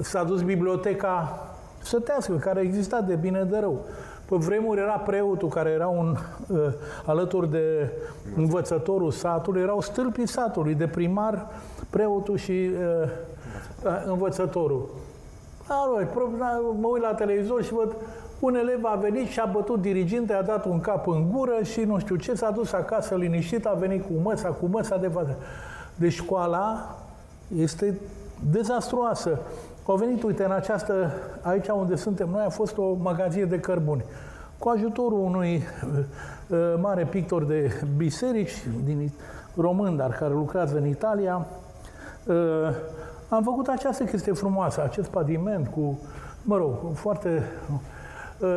s-a dus biblioteca sătească, care exista de bine de rău. Pe vremuri era preotul care era un, uh, alături de învățătorul satului, erau stâlpii satului, de primar, preotul și uh, învățătorul. Aloi, mă uit la televizor și văd un elev a venit și a bătut diriginte, a dat un cap în gură și nu știu ce, s-a dus acasă liniștit, a venit cu măța, cu măța de față. Deci școala este dezastruoasă. Au venit, uite, în această, aici unde suntem noi, a fost o magazie de cărbuni. Cu ajutorul unui uh, uh, mare pictor de biserici din român, dar care lucrează în Italia, uh, am făcut această chestie frumoasă, acest paviment cu, mă rog, foarte... Uh,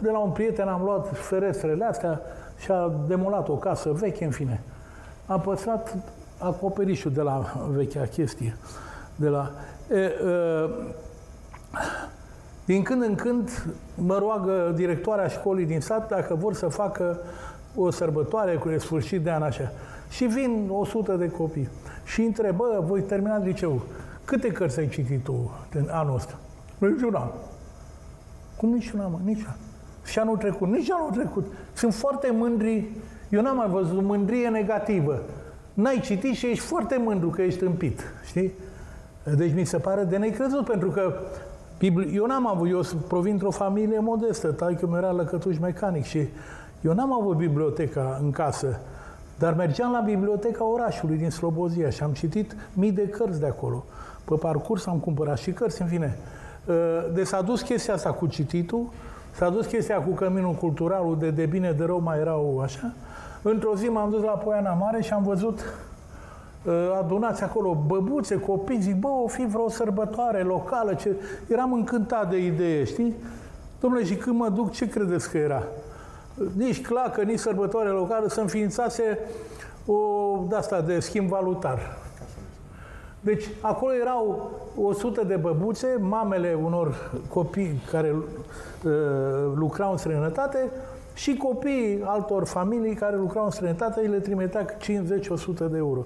de la un prieten am luat ferestrele astea și a demolat o casă veche, în fine. A păstrat acoperișul de la vechea chestie. De la, e, uh, din când în când mă roagă directoarea școlii din sat dacă vor să facă o sărbătoare cu sfârșit de an așa. Și vin 100 de copii și întrebă, voi termina liceu, câte cărți ai citit tu în anul ăsta? Niciuna. Cum niciuna, mă? Niciuna. Și anul trecut, nici anul trecut. Sunt foarte mândri. Eu n-am mai văzut mândrie negativă. N-ai citit și ești foarte mândru că ești împit. Știi? Deci mi se pare de necrezut, pentru că eu n-am avut, eu provin într-o familie modestă, taică meu era lăcătuș mecanic și eu n-am avut biblioteca în casă, dar mergeam la biblioteca orașului din Slobozia și am citit mii de cărți de acolo. Pe parcurs am cumpărat și cărți, în fine. Uh, deci s-a dus chestia asta cu cititul, s-a dus chestia cu căminul cultural, unde de bine de rău mai erau așa. Într-o zi m-am dus la Poiana Mare și am văzut uh, adunați acolo băbuțe, copii, zic, bă, o fi vreo sărbătoare locală, ce... eram încântat de idee, știi? Domnule, și când mă duc, ce credeți că era? Nici clacă, nici sărbătoare locală, să înființase o de-asta de schimb valutar. Deci acolo erau 100 de băbuțe, mamele unor copii care uh, lucrau în străinătate și copiii altor familii care lucrau în străinătate, îi le trimitea 50-100 de euro.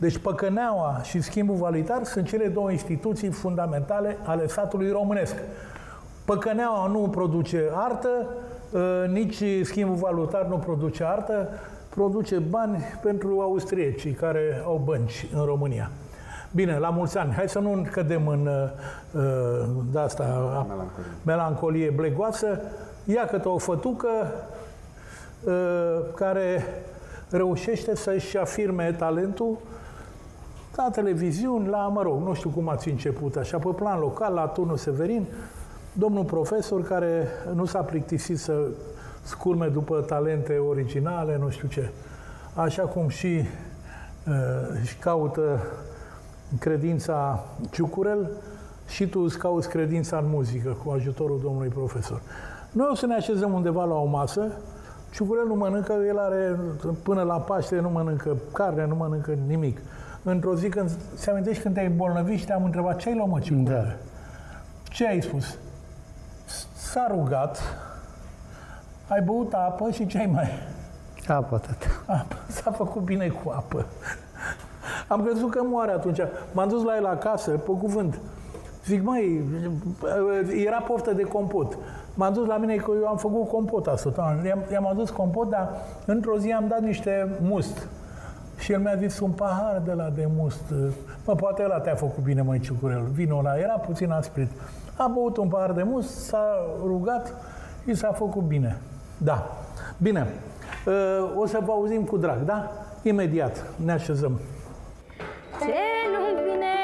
Deci Păcăneaua și schimbul valutar sunt cele două instituții fundamentale ale statului românesc. Păcăneaua nu produce artă, uh, nici schimbul valutar nu produce artă, produce bani pentru austriecii care au bănci în România. Bine, la mulți ani. Hai să nu cădem în uh, de asta, melancolie. melancolie blegoasă. Ia câte o fătucă uh, care reușește să-și afirme talentul la televiziuni, la, mă rog, nu știu cum ați început, așa, pe plan local, la turnul Severin, domnul profesor care nu s-a plictisit să scurme după talente originale, nu știu ce. Așa cum și uh, își caută credința Ciucurel și tu îți cauți credința în muzică cu ajutorul domnului profesor. Noi o să ne așezăm undeva la o masă, Ciucurel nu mănâncă, el are până la Paște, nu mănâncă carne, nu mănâncă nimic. Într-o zi când se amintești când te-ai bolnăvit și te-am întrebat ce ai luat mă, Ciucurel? Da. Ce ai spus? S-a rugat Ai băut apă și ce ai mai? Apă, tata. Apă. S-a făcut bine cu apă. Am crezut că moare atunci. M-am dus la el acasă, pe cuvânt. Zic, mai era poftă de compot. M-am dus la mine că eu am făcut compot asta. I-am, i-am adus compot, dar într-o zi am dat niște must. Și el mi-a zis un pahar de la de must. Mă, poate ăla te-a făcut bine, măi, ciucurel. Vinul ăla era puțin asprit. A băut un pahar de must, s-a rugat și s-a făcut bine. Da. Bine. O să vă auzim cu drag, da? Imediat ne așezăm. Ce nu vine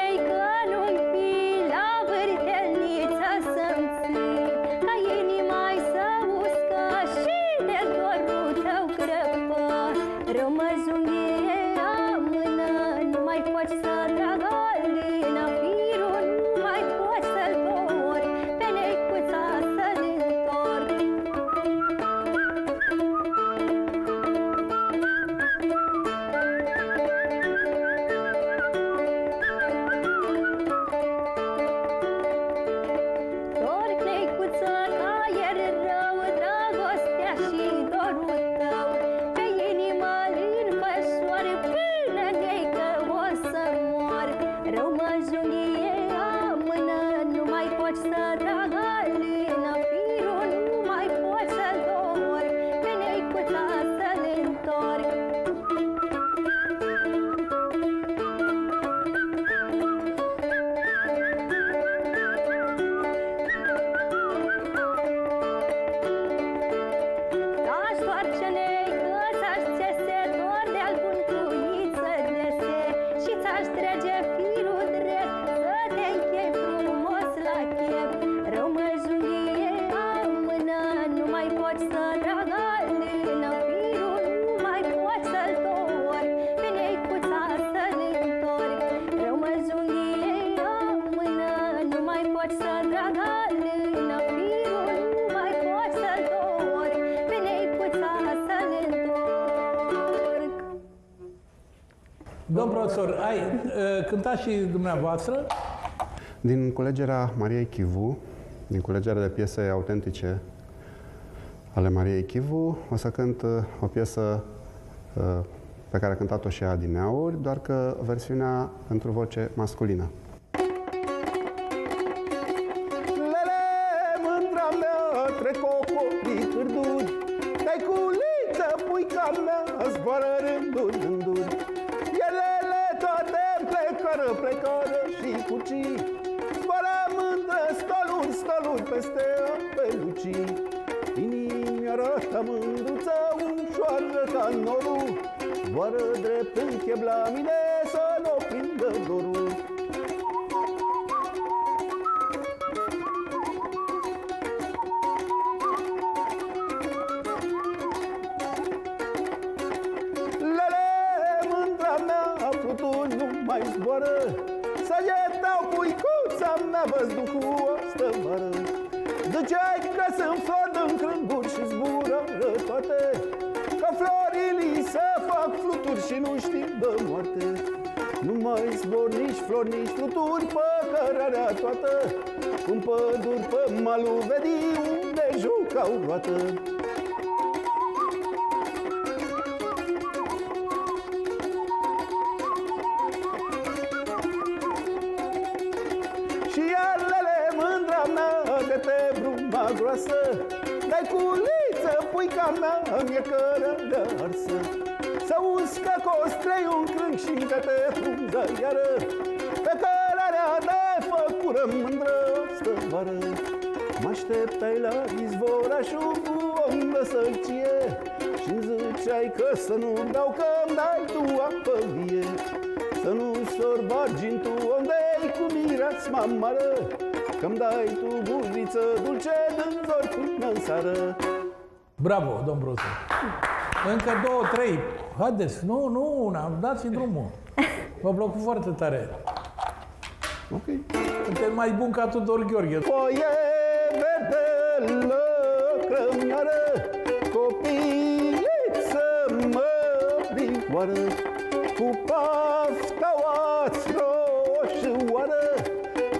Domn profesor, ai uh, cântat și dumneavoastră? Din culegerea Mariei Chivu, din culegerea de piese autentice ale Mariei Chivu, o să cânt uh, o piesă uh, pe care a cântat-o și Adineauri, doar că versiunea pentru voce masculină. Zbor nici flori, nici fluturi pe cărarea toată În păduri pe malul vedii unde jucau roată. Și iarlele mândra mea de te bruma groasă Dai culiță, puica mea, mi-e cără de arsă. Să uscă costrei un crânc și încă te frunză iară mândră stăvară Mă așteptai la izvorașul cu om de sălcie Și-mi ziceai că să nu dau că-mi dai tu apă vie Să nu sorb argintul unde-i cu mireați mamară Că-mi dai tu guriță dulce din zor până în seară Bravo, domn profesor. Încă două, trei. Haideți, nu, nu una, dați drumul. V-a plăcut foarte tare. Ok. Sunteți mai bun ca Tudor Gheorghe. Foie verde lăcrămioară Copiliță mărioară Cu pafta oați roșioară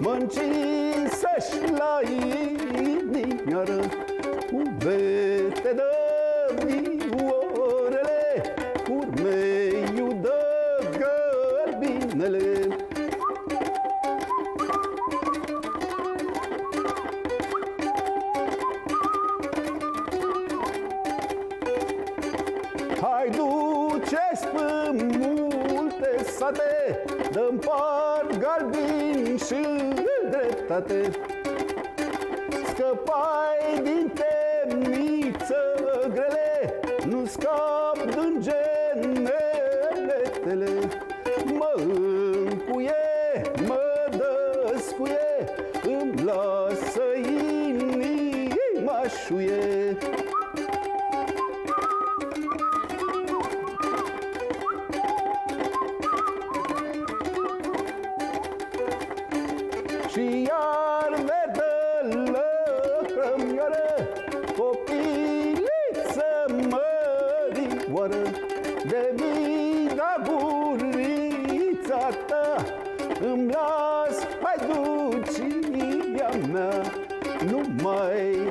Mă-ncinsă-și la inimioară Cu vete जाते। स्कपाई दी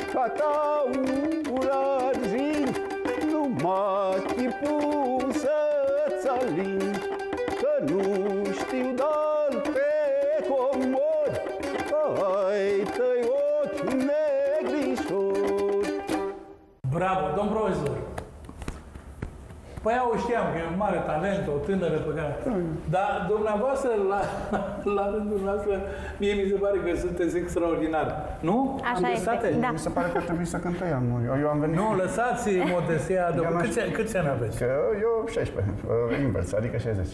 Numai ca taur argint Numai chipul Păi eu știam că e un mare talent, o tânără pe care... Dar dumneavoastră, la, la rândul noastră, mie mi se pare că sunteți extraordinar. Nu? Așa Am dreptate? este, da. Mi se pare că trebuie să cântăm. Eu, eu am venit... Nu, lăsați modestia, domnule. n-aș- Câți, câți ani aveți? Că eu 16, uh, invers, adică 60.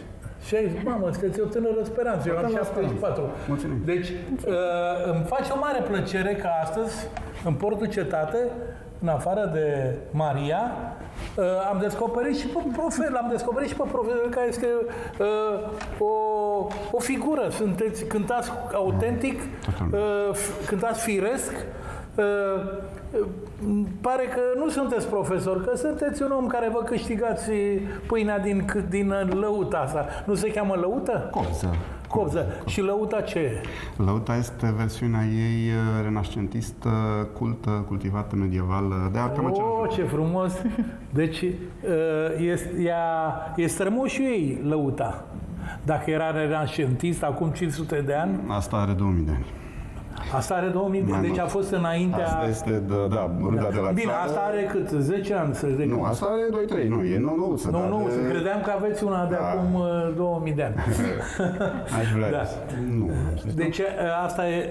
60, mamă, sunteți o tânără speranță, eu am tânără 74. Mulțumim. Deci, uh, îmi face o mare plăcere că astăzi, în Portul Cetate, în afară de Maria, uh, am descoperit și pe profesor, l-am descoperit și pe profesor care este uh, o, o figură. Sunteți, cântați autentic, uh, f- cântați firesc, uh, uh, Pare că nu sunteți profesor, că sunteți un om care vă câștigați pâinea din, c- din lăuta asta. Nu se cheamă lăută? Copză. Copză. Și lăuta ce e? Lăuta este versiunea ei uh, renascentistă, cultă, cultivată, medievală, de cam același Oh, lucru. ce frumos! Deci, uh, este, ea, e strămoșul ei, lăuta. Dacă era renascentist, acum 500 de ani, Asta are 2000 de ani. Asta are 2000 de Mai ani, deci mult. a fost înaintea... Asta este, de, da, ruda de la Bine, țară. asta are cât? 10 ani, să zic. Nu, asta are 2-3, nu, e nouăță. Nu, dar nu, de- credeam că aveți una de Da. acum uh, 2000 de ani. Aș vrea Da. să- Nu. Deci uh, asta e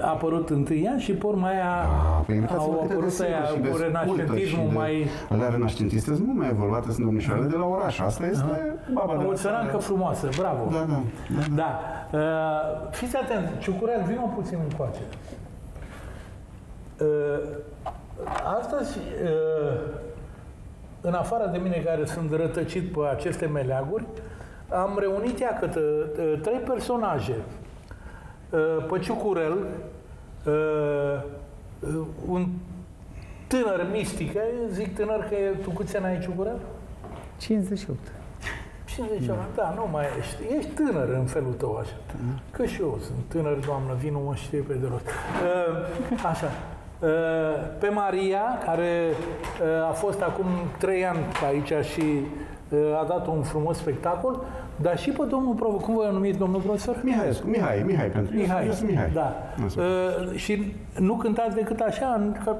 a apărut întâi an și pe urmă aia Păi invitați-vă au câte de apărut sigur aia și de cu cultă renascentismul și de- mai... Alea renascentiste sunt mult mai evoluate, sunt domnișoarele de la oraș. Asta este baba de O la țărancă țară. frumoasă, bravo! Da, da, da. Da. Uh, fiți atent, Ciucurel, vină puțin încoace. Uh, astăzi, uh, în afară de mine care sunt rătăcit pe aceste meleaguri, am reunit ea câte uh, trei personaje. Uh, pe Ciucurel, uh, uh, un tânăr mistic, eh, zic tânăr că e, tu câți ani ai Ciucurel? 58. 50 ani, da, nu mai ești. Ești tânăr în felul tău așa. Că și eu sunt tânăr, doamnă, vinul mă știe pe de rost. Uh, așa. Uh, pe Maria, care uh, a fost acum trei ani pe aici și uh, a dat un frumos spectacol, dar și pe domnul profesor, cum vă numiți, domnul profesor? Mihai, Mihai, Mihai pentru eu, Mihai. eu sunt Mihai. Da. Nu sunt. Uh, și nu cântați decât așa, în, ca,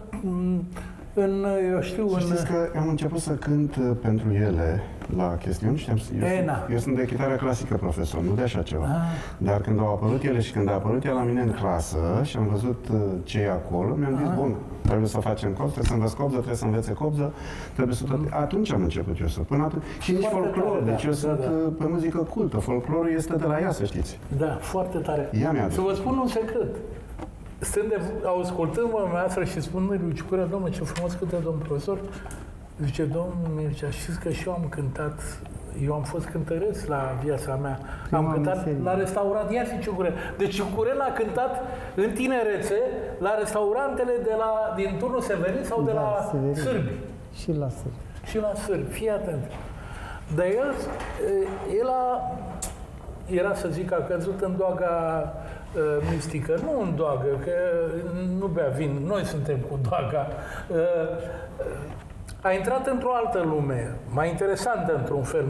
în eu știu, Să în... știți că am început să cânt uh, pentru ele la chestiuni. Știam, eu, Ena. sunt, eu sunt de chitară clasică profesor, nu de așa ceva. Ah. Dar când au apărut ele și când a apărut ea la mine în clasă și am văzut uh, ce e acolo, mi-am Ah. zis, bun, trebuie să facem copză, trebuie să învăț copză, trebuie să învețe copză, trebuie să tot... Atunci am început eu să... Până atunci... Și nici Mm. Foarte folclor, tare, da, deci eu da, sunt da. uh, pe muzică cultă. Folclorul este de la ea, să știți. Da, foarte tare. Ea mi-a Să adus. vă spun un secret. Stând de, ascultând mă noastră și spun lui Ciucură, domnule, ce frumos cântă domnul profesor. Zice, domnul Mircea, știți că și eu am cântat, eu am fost cântăreț la viața mea. Prima am cântat meserie. la restaurant, iar și Ciucurel. Deci Ciucurel a cântat în tinerețe la restaurantele de la, din turnul Severin sau de Da, la Severin. Sârbi Și la sârb. și la sârbi. Fii atent. Dar el, el a, era să zic, a căzut în doaga uh, mistică. Nu în doagă, că nu bea vin. Noi suntem cu doaga. Uh, a intrat într-o altă lume, mai interesantă într-un fel,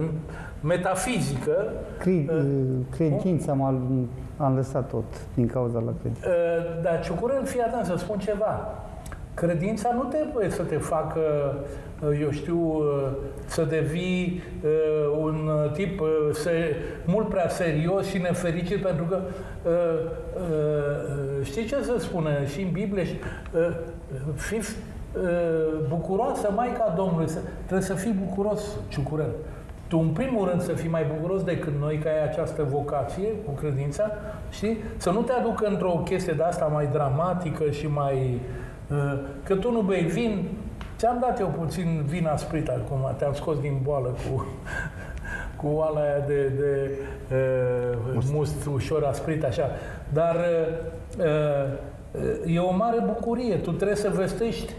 metafizică. Cre- uh, credința am, am lăsat tot din cauza la credință. Uh, dar Ciucurel, fii atent să spun ceva. Credința nu trebuie să te facă, uh, eu știu, uh, să devii uh, un tip mult prea serios și nefericit, pentru că știi ce se spune și în Biblie, fiți bucuroasă Maica Domnului, trebuie să fii bucuros, Ciucurel. Tu, în primul rând, să fii mai bucuros decât noi, că ai această vocație cu credința, știi? Să nu te aducă într-o chestie de asta mai dramatică și mai uh, Că tu nu bei vin, ți-am dat eu puțin vin asprit acum, te-am scos din boală cu, cu oala aia de, de uh, must. must ușor asprit așa. Dar uh, e o mare bucurie. Tu trebuie să vestești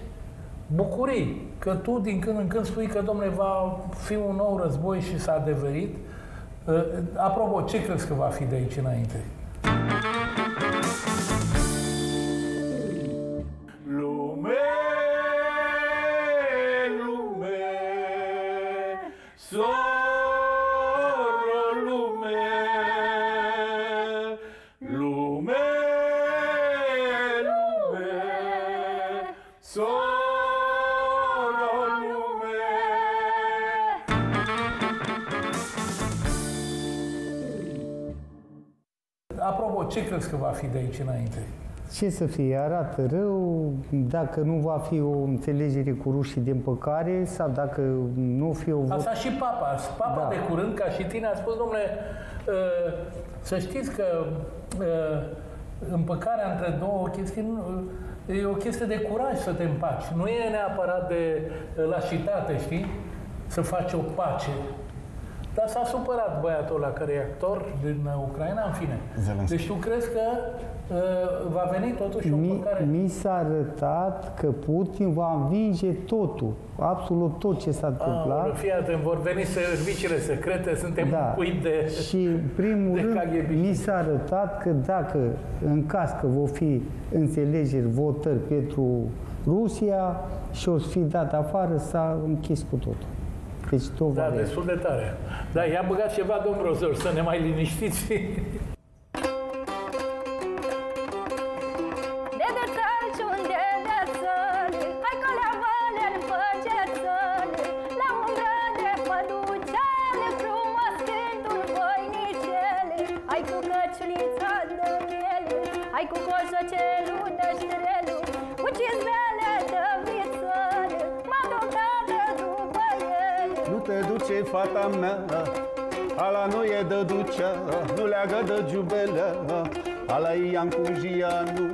bucurii. Că tu din când în când spui că, domnule, va fi un nou război și s-a adeverit. Uh, apropo, ce crezi că va fi de aici înainte? Ce crezi că va fi de aici înainte? Ce să fie? Arată rău, dacă nu va fi o înțelegere cu rușii de împăcare sau dacă nu fi o... Asta și papa. Papa da. de curând, ca și tine, a spus, domnule, ă, să știți că ă, împăcarea între două chestii e o chestie de curaj să te împaci. Nu e neapărat de lașitate, știi? Să faci o pace. Dar s-a supărat băiatul ăla care e actor din Ucraina, în fine. Zelenski. Deci tu crezi că uh, va veni totuși mi, o păcare? Mi s-a arătat că Putin va învinge totul, absolut tot ce s-a întâmplat. Ah, fii atent, vor veni serviciile secrete, suntem da. cuit de Și primul de rând, KGB. mi s-a arătat că dacă în caz că vor fi înțelegeri, votări pentru Rusia și o să fi dat afară, s-a închis cu totul. Deci tot Da, destul de tare. Da, i-a băgat ceva, domn profesor, să ne mai liniștiți. fata mea, Ala nu e de ducea, nu leagă de giubelea Ala e Iancujianu,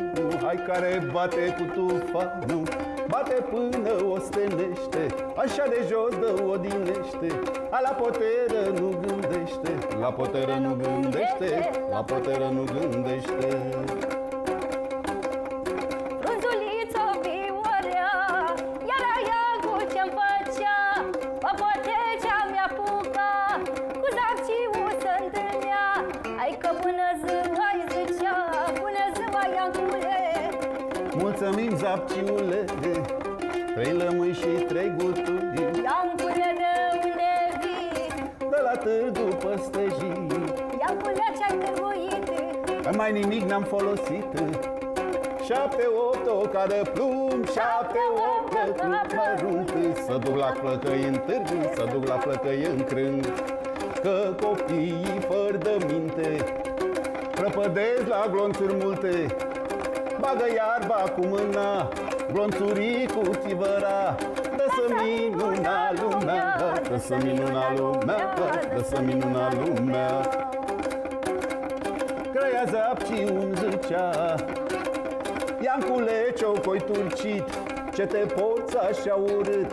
hai care bate cu tufa, nu Bate până o stenește, așa de jos de odinește. La poteră nu gândește, la poteră nu gândește, la poteră nu gândește zapciule, trei lămâi și trei guturi. Ia-mi pune de unde vii De la târgu păstăjii Ia-mi pune ce-ai târguit Mai nimic n-am folosit. Șapte, opt, o cadă plumb Șapte, opt, plăcut mărunt. Să duc la plăcăi în târg Să duc la plăcăi în crâng Că copiii fără de minte Prăpădesc la glonțuri multe Bagă iarba cu mâna, glonțurii cu țivăra. Dă să minuna lumea, dă să minuna lumea, dă să minuna lumea. Grăia zapci un zicea Iancule ce-o coi turcit, ce te poți așa urât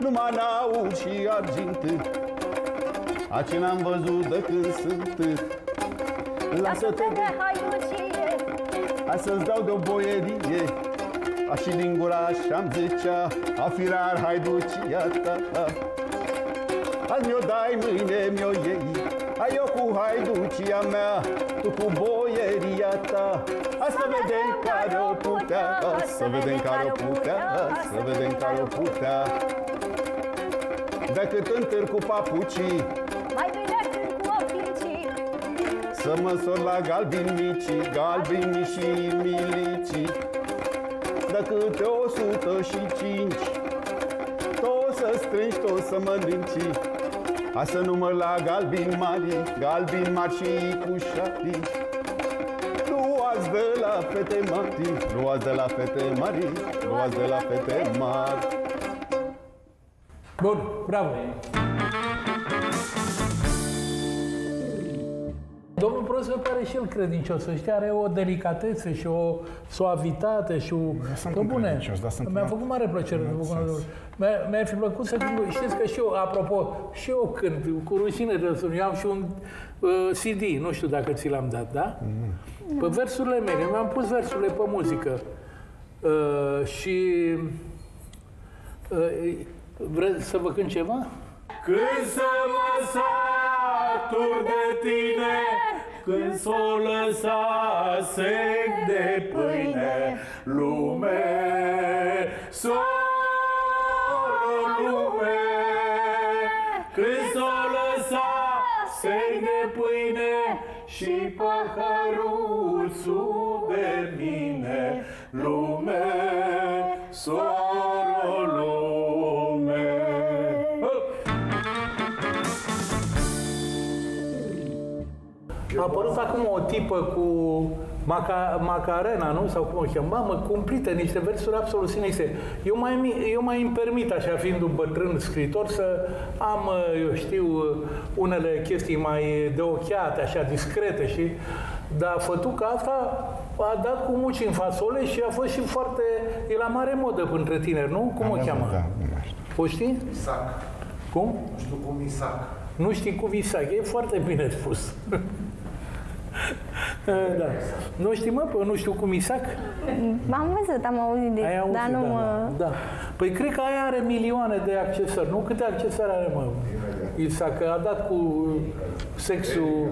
Numai n și argint. Ace n-am văzut de când sunt. Lasă-te de haiducie Hai să-ți dau de o boierie A și din gura așa-mi zicea A firar haiducia ta Azi mi-o dai, mâine mi-o iei. Hai eu cu haiducia mea Tu cu boieria ta. Hai să vedem care o putea Să vedem care o putea Să vedem care o putea. Decât întâr cu papucii Să măsor la galbini mici Galbini și milicii. De câte o sută și cinci Tot să strângi, tot să mănânci A să număr la galbini mari Galbini mari și cușari Luați de la fete mari Luați de la fete mari Luați de la fete mari. Bun, bravo! Domnul profesor pare și el credincios, să știi, are o delicatețe și o suavitate și o... sunt Bă, bune, credincios, dar sunt mi-a un- făcut mare plăcere. să vă cunosc. Mi-a, mi-ar fi plăcut să cânt, știți că și eu, apropo, și eu cânt, cu rușine de sun, eu am și un uh, CD, nu știu dacă ți l-am dat, da? Pe versurile mele, mi-am pus versurile pe muzică. Uh, și uh, vreți să vă cânt ceva? Când să mă satur de tine, când s-o lăsa sec de pâine, lume, solo lume, când s-o lăsa sec de pâine și păhăruțul de mine, lume, soro A apărut acum o tipă cu Maca, Macarena, nu? Sau cum o chema, mă, cumplite, niște versuri absolut sinistre. Eu mai, mi- eu mai îmi permit, așa fiind un bătrân scriitor, să am, eu știu, unele chestii mai de ochiate, așa, discrete și... Dar fătuca asta a dat cu muci în fasole și a fost și foarte... E la mare modă între tineri, nu? Cum o cheamă? Da, nu mai știu. O știi? Isac. Cum? Nu știu cum Isac. Nu știi cum Isaac, e foarte bine spus. da. Nu știi, mă, pe nu știu cum Isaac? Am văzut, am auzit de Ai auzit, dar nu da, mă... da, da. Păi cred că aia are milioane de accesări. Nu câte accesări are, mă, Isaac? Că a dat cu sexul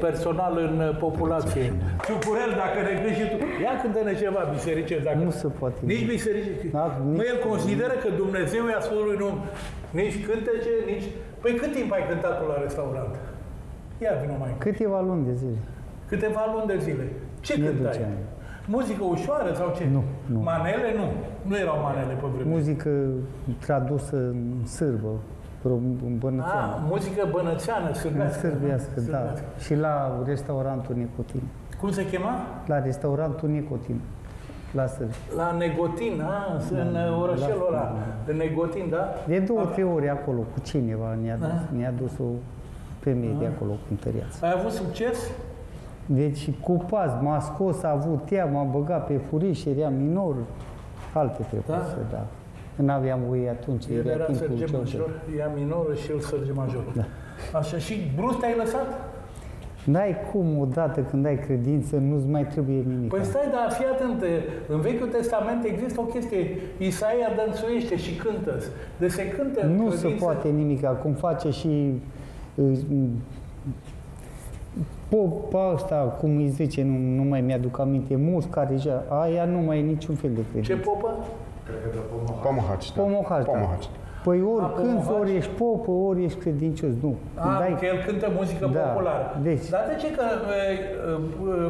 personal în populație. Ciucurel, dacă ne gândești și tu. Ia cântă-ne ceva, biserice, dacă... Nu se poate. Nici biserice. Da, Mă, nici- el consideră că Dumnezeu i-a spus lui nu. Nici cântece, nici... Păi cât timp ai cântat tu la restaurant? Ia vină mai. Câteva luni de zile. Câteva luni de zile. Ce Ne cântai? duceam. Muzică ușoară sau ce? Nu, nu. Manele? Nu. Nu erau manele pe vremea. Muzică tradusă în sârbă, rom- în Ah, bănățeană. muzică bănățeană, În sârbească. sârbească, da. Sârbească. Și la restaurantul Nicotin. Cum se chema? La restaurantul Nicotin. La Sârbi. La Negotin, a, în uh, orășelul La- ăla. În Negotin, da? De două, trei ori acolo cu cineva ne-a dus, Ah. ne-a dus o femeie de acolo cu întăriață. Ai avut succes? Deci cu paz, m-a scos, a avut tea, m-a băgat pe furiș, era minor, alte treburi, Da? da. da. N-aveam voie atunci, El era era timpul sărge cel major, ea minoră și el sărge major. Da. Așa, și brusc te-ai lăsat? N-ai cum, odată când ai credință, nu-ți mai trebuie nimic. Păi stai, dar fii atent, în Vechiul Testament există o chestie, Isaia dănțuiește și cântă. Deci se cântă nu se credință. poate nimic, cum face și uh, popa ăsta, cum îi zice, nu, nu mai mi-aduc aminte, musca deja, aia nu mai e niciun fel de Ce credință. popă? Pomohaci, da. Pomohaci, da. Pomohaci. Păi ori A, cânti, pomohaci? ori ești popă, ori ești credincios, nu. A, Dai- că el cântă muzică Da, populară. deci- Dar de ce că e, e,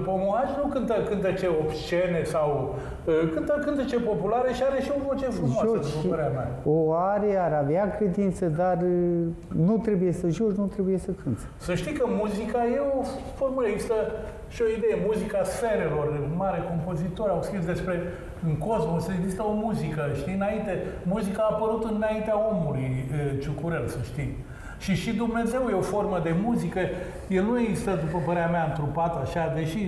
Pomohaci nu cântă cântece obscene sau e, cântă cântece populare și are și o voce frumoasă, joci după și părerea mea. o are, ar avea credință, dar uh, nu trebuie să joci, nu trebuie să cânti. Să știi că muzica e o formă, există și o idee, muzica sferelor, mare compozitori au scris despre în cosmos, există o muzică, știi, înainte, muzica a apărut înaintea omului, e, Ciucurel, să știi. Și și Dumnezeu e o formă de muzică, el nu există, după părerea mea, întrupat așa, deși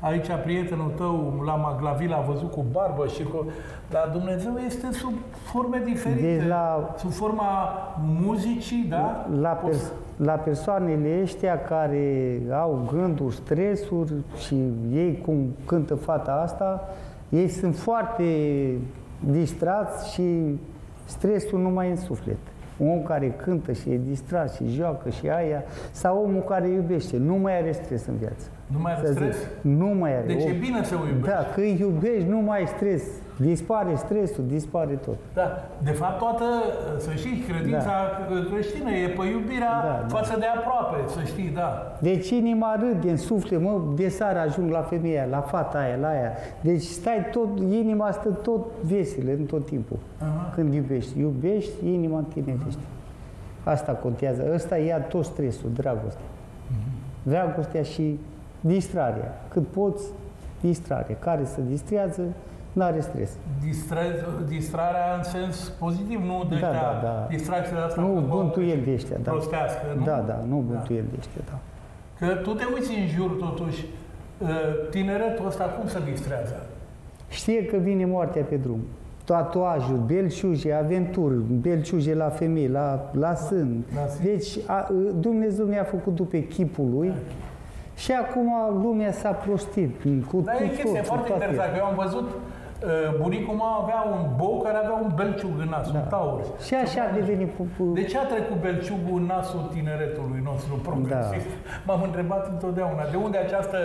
aici prietenul tău la Maglavil l-a văzut cu barbă și cu... Dar Dumnezeu este sub forme diferite, Deci la- sub forma muzicii, da? La, Poți- pers- la persoanele ăștia care au gânduri, stresuri și ei cum cântă fata asta, ei sunt foarte distrați și stresul nu mai e în suflet. Un om care cântă și e distrat și joacă și aia, sau omul care iubește, nu mai are stres în viață. Nu mai are Să stres? zic. Nu mai are. Deci e Om- bine să o iubești. Da, că îi iubești, nu mai ai stres. Dispare stresul, dispare tot. Da. De fapt, toată, să știi, credința da. creștină e pe iubirea da, da. față de aproape, să știi, da. Deci inima râde în suflet, mă, de seară ajung la femeia, la fata aia, la aia. Deci stai tot, inima stă tot veselă în tot timpul. Aha. Când iubești. Iubești, inima întinerește. Asta contează. Ăsta ia tot stresul, dragostea. Uh-huh. Dragostea și distrarea. Cât poți, distrare. Care se distrează, nu are stres. Distra, distrarea în sens pozitiv, nu de da, da, da. distracția asta. Nu bântuieli de ăștia, da. Prostească, nu? Da, da, nu bântuieli da. de ăștia, da. Că tu te uiți în jur, totuși, ă, tineretul ăsta cum se distrează? Știe că vine moartea pe drum. Tatuajul, belciuge, aventuri, belciuge la femei, la, la sân. Da, deci a, Dumnezeu ne-a făcut după chipul lui. Da și acum lumea s-a prostit cu Dar cu e chestie foarte interesantă. Eu am văzut uh, bunicul meu avea un bou care avea un belciug în nas, da. un taur. Și așa a devenit... De ce a trecut belciugul în nasul tineretului nostru progresist? Da. M-am întrebat întotdeauna. De unde această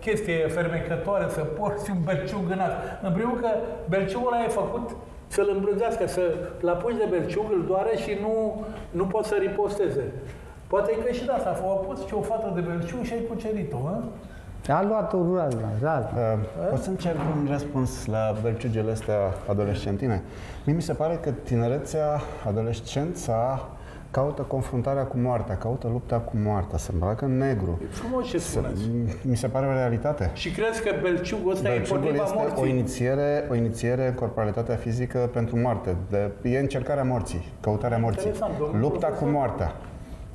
chestie fermecătoare să porți un belciug în nas? În primul că belciugul ăla e făcut să-l îmbrânzească, să la pungi de belciug îl doare și nu, nu poți să riposteze. Poate că și de asta, a pus și o fată de belciug și ai cucerit-o, hă? A luat-o razna, razna. Uh, pot să încerc un răspuns la belciugele astea adolescentine? Mie mi se pare că tinerețea, adolescența, caută confruntarea cu moartea, caută lupta cu moartea, se îmbracă în negru. E frumos ce spuneți. Mi se pare o realitate. Și crezi că belciugul ăsta belciugul e împotriva este morții? o inițiere, o inițiere în corporalitatea fizică pentru moarte. De, e încercarea morții, căutarea morții. Lupta cu moartea.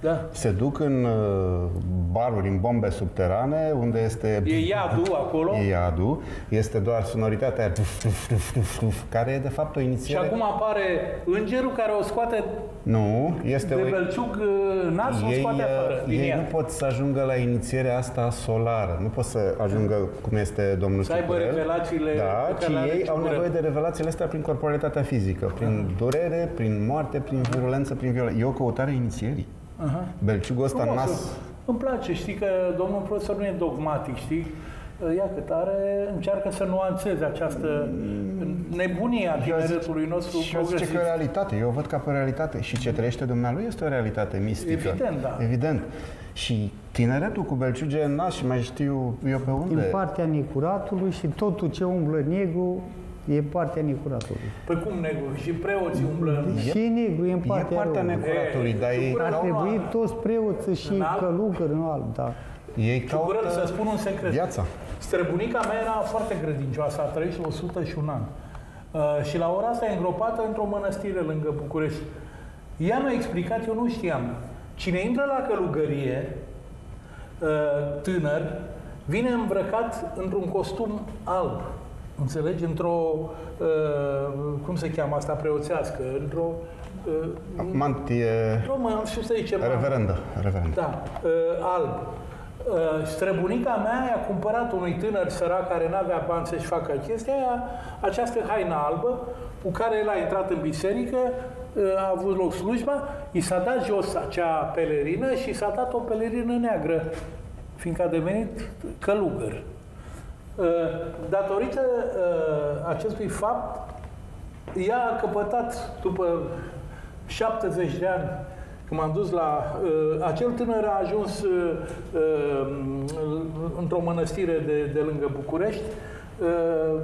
Da. Se duc în uh, baruri, în bombe subterane, unde este... E iadul acolo? E iadul. Este doar sonoritatea care e de fapt o inițiere... Și acum apare îngerul care o scoate nu, este de o... belciug uh, nas, ei, o scoate uh, afară. Ei nu pot să ajungă la inițierea asta solară. Nu pot să ajungă cum este domnul Să aibă revelațiile Da, ci ei au nevoie de revelațiile astea prin corporalitatea fizică, prin durere, prin moarte, prin virulență, prin violență. E o căutare inițierii. Aha. Belciugul ăsta Frumos, nas... Îmi place, știi că domnul profesor nu e dogmatic, știi? Ia cât are, încearcă să nuanțeze această nebunie a tineretului nostru Și eu zice că e realitate, eu o văd ca pe realitate. Și ce trăiește dumnealui este o realitate mistică. Evident, da. Evident. Și tineretul cu belciuge în nas și mai știu eu pe unde. Din partea necuratului și totul ce umblă negru E partea necuratului. Păi cum negru? Și preoții umblă? Și negru, e în partea, e partea necuratului, dar ei... Ar trebui toți preoții și călugări în alb, da. Ei caută să spun un secret. Viața. Străbunica mea era foarte credincioasă, a trăit 100 și un an. Uh, și la ora asta e îngropată într-o mănăstire lângă București. Ea mi-a explicat, eu nu știam. Cine intră la călugărie, uh, tânăr, vine îmbrăcat într-un costum alb. Înțelegi? Într-o, uh, cum se cheamă asta, preoțească, într-o... Uh, Mantie... Într-o, mă, știu să zicem... Reverendă, reverendă. Da, uh, alb. Uh, străbunica mea i-a cumpărat unui tânăr sărac care nu avea bani să-și facă chestia aia, această haină albă, cu care el a intrat în biserică, uh, a avut loc slujba, i s-a dat jos acea pelerină și s-a dat o pelerină neagră, fiindcă a devenit călugăr. Uh, datorită uh, acestui fapt, ea a căpătat după 70 de ani când m-am dus la... Uh, acel tânăr a ajuns uh, uh, într-o mănăstire de, de lângă București. Uh,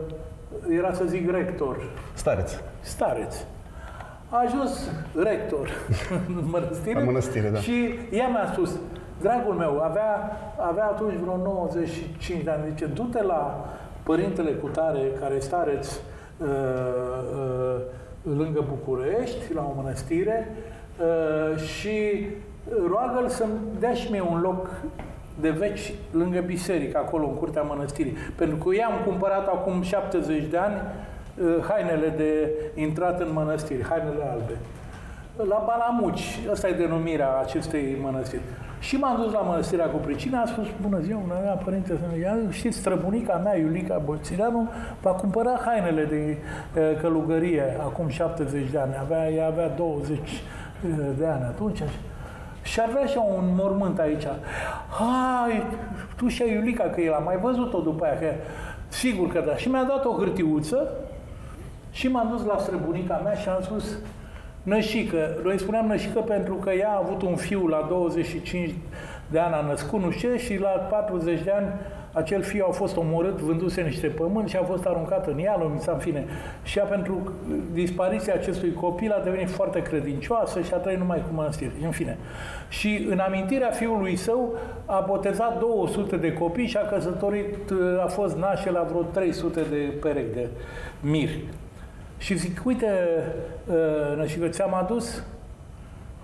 era să zic rector. Stareț. Stareț. A ajuns rector în mănăstire. La mănăstire, da. Și ea mi-a spus, Dragul meu, avea, avea atunci vreo 95 de ani, zice, du-te la părintele cu tare, care e stareț uh, uh, lângă București, la o mănăstire, uh, și roagă-l să-mi dea și mie un loc de veci lângă biserică, acolo, în curtea mănăstirii. Pentru că eu am cumpărat acum 70 de ani uh, hainele de intrat în mănăstiri, hainele albe. La Balamuci, asta e denumirea acestei mănăstiri. Și m-am dus la mănăstirea cu pricina, a spus, bună ziua, bună ziua, părinte, ia, știți, străbunica mea, Iulica Bolțireanu, va cumpăra hainele de e, călugărie acum 70 de ani. Avea, ea avea 20 de ani atunci. Și avea și un mormânt aici. Hai, tu și Iulica, că el a mai văzut-o după aia, că sigur că da. Și mi-a dat o hârtiuță Și m-am dus la străbunica mea și am spus, Nășică, noi spuneam Nășică pentru că ea a avut un fiu la 25 de ani, a născut nu știu, și la 40 de ani acel fiu a fost omorât, vânduse niște pământ și a fost aruncat în ială, în fine. Și ea, pentru dispariția acestui copil, a devenit foarte credincioasă și a trăit numai cu mănăstiri, în fine. Și în amintirea fiului său a botezat 200 de copii și a căsătorit, a fost nașe la vreo 300 de perechi de miri. Și zic, uite, uh, și ți-am adus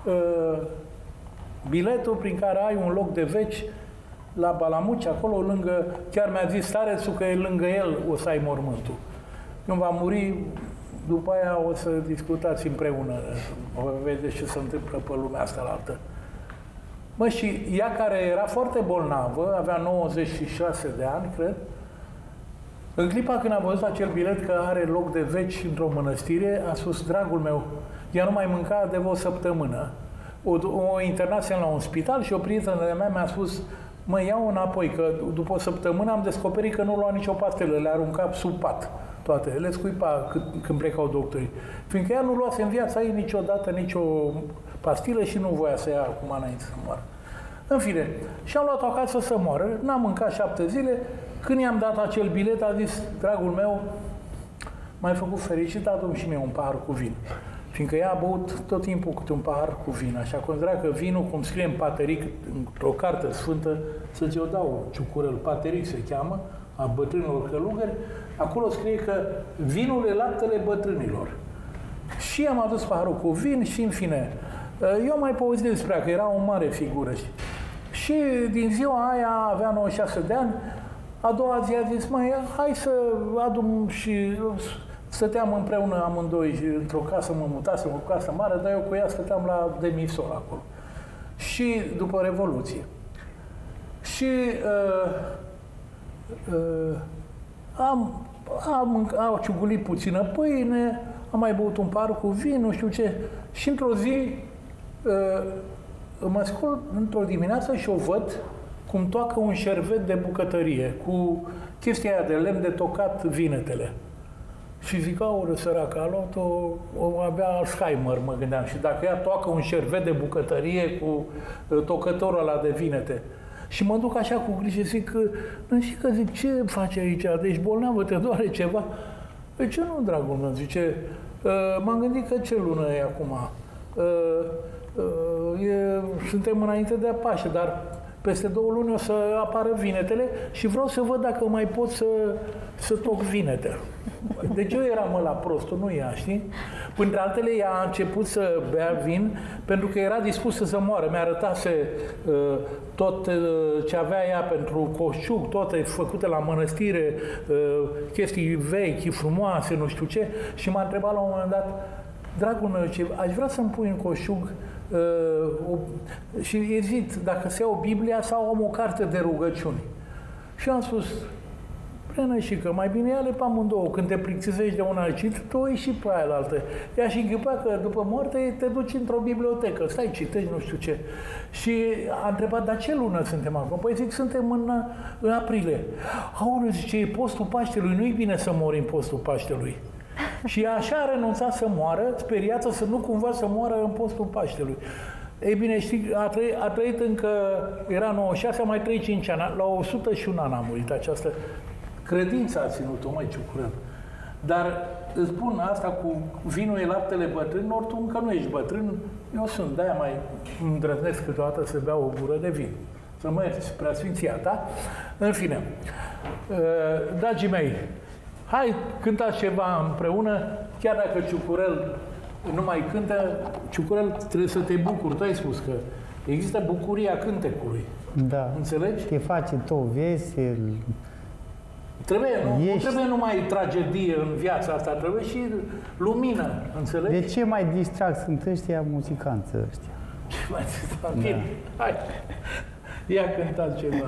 uh, biletul prin care ai un loc de veci la Balamuci, acolo lângă, chiar mi-a zis starețul că e lângă el o să ai mormântul. Când va muri, după aia o să discutați împreună, o vedeți ce se întâmplă pe lumea asta la altă. Mă, și ea care era foarte bolnavă, avea 96 de ani, cred, în clipa când a văzut acel bilet că are loc de veci într-o mănăstire, a spus, dragul meu, ea nu mai mânca de o săptămână. O, o internasem la un spital și o prietenă de mea mi-a spus, mă iau înapoi, că după o săptămână am descoperit că nu lua nicio pastelă, le arunca sub pat toate, le scuipa când, când plecau doctorii. Fiindcă ea nu luase în viața ei niciodată nicio pastilă și nu voia să ia acum înainte să moară. În fine, și am luat-o acasă să moară, n-am mâncat șapte zile, când i-am dat acel bilet, a zis, dragul meu, m-ai făcut fericit, adu și mie un pahar cu vin. Fiindcă ea a băut tot timpul câte un pahar cu vin, așa considera că vinul, cum scrie în pateric, într-o carte sfântă, să-ți o dau ciucurel, pateric se cheamă, a bătrânilor călugări, acolo scrie că vinul e laptele bătrânilor. Și am adus paharul cu vin și, în fine, eu am mai povestit despre că era o mare figură. Și din ziua aia avea 96 de ani, a doua zi a zis, mai hai să adum și stăteam împreună amândoi într-o casă, mă mutasem o casă mare, dar eu cu ea stăteam la demisor acolo. Și după Revoluție. Și uh, uh, am, am, am ciugulit puțină pâine, am mai băut un par cu vin, nu știu ce. Și într-o zi uh, mă scol într-o dimineață și o văd cum toacă un șervet de bucătărie, cu chestia aia de lemn de tocat vinetele. Și zic, aură, săracă, a luat-o, o avea Alzheimer, mă gândeam. Și dacă ea toacă un șervet de bucătărie cu uh, tocătorul ăla de vinete, și mă duc așa cu grijă, zic, nu și că zic, ce faci aici? Deci bolnavă, te doare ceva? Păi ce nu, dragul meu? Zice, uh, m-am gândit că ce lună e acum? Uh, e, suntem înainte de Paște, dar peste două luni o să apară vinetele și vreau să văd dacă mai pot să, să toc vinete. Deci eu eram la prostul, nu ea, știi? Printre altele, ea a început să bea vin pentru că era dispusă să moară. Mi-a arătase uh, tot uh, ce avea ea pentru coșuc, toate făcute la mănăstire, uh, chestii vechi, frumoase, nu știu ce, și m-a întrebat la un moment dat, dragul meu, ce, aș vrea să-mi pui în coșug uh, o, și ezit dacă să iau Biblia sau am o carte de rugăciuni. Și am spus, plenă și că mai bine ia le pe amândouă. Când te plictisești de una altă, tu o și pe aia la altă. Ea și închipea că după moarte te duci într-o bibliotecă, stai, citești, nu știu ce. Și a întrebat, dar ce lună suntem acum? Păi zic, suntem în, în aprilie. Aoleu, zice, e postul Paștelui, nu-i bine să mori în postul Paștelui. Și așa a renunțat să moară, speriată să nu cumva să moară în postul Paștelui. Ei bine, știi, a trăit, a trăit încă, era 96, a mai trăit 5 ani, la 101 ani a murit această credință a ținut-o, mai ciucurăm. Dar îți spun asta cu vinul e laptele bătrânilor, tu încă nu ești bătrân, eu sunt, de-aia mai îndrăznesc câteodată să beau o gură de vin. Să mă ierți, preasfinția ta. În fine, dragii mei, Hai, cântați ceva împreună, chiar dacă Ciucurel nu mai cântă, Ciucurel trebuie să te bucuri. Tu ai spus că există bucuria cântecului. Da. Înțelegi? Te face tot vesel. Trebuie, nu, Ești... nu trebuie numai tragedie în viața asta, trebuie și lumină, înțelegi? De ce mai distrag sunt ăștia muzicanți ăștia? Ce mai distrag? Da. Hai, ia cântați ceva.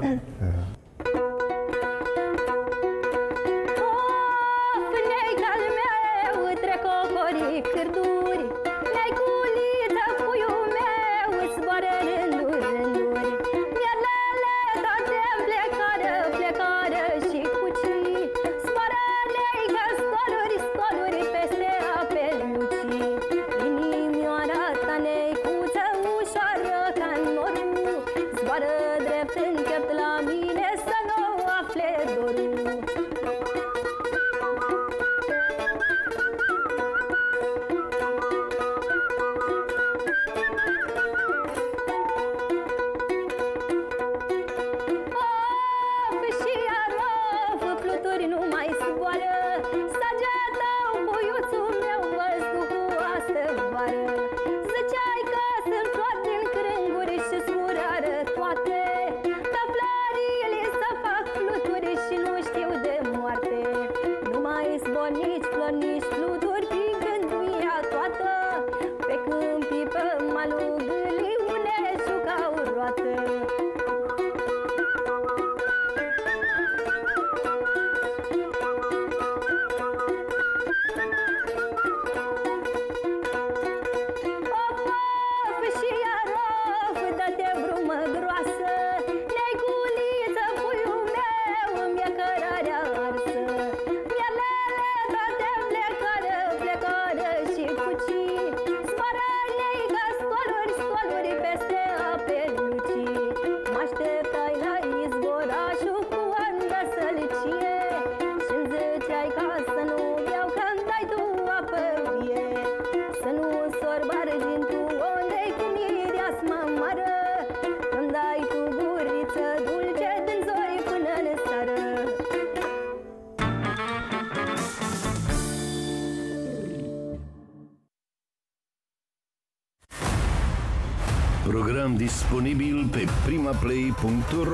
www.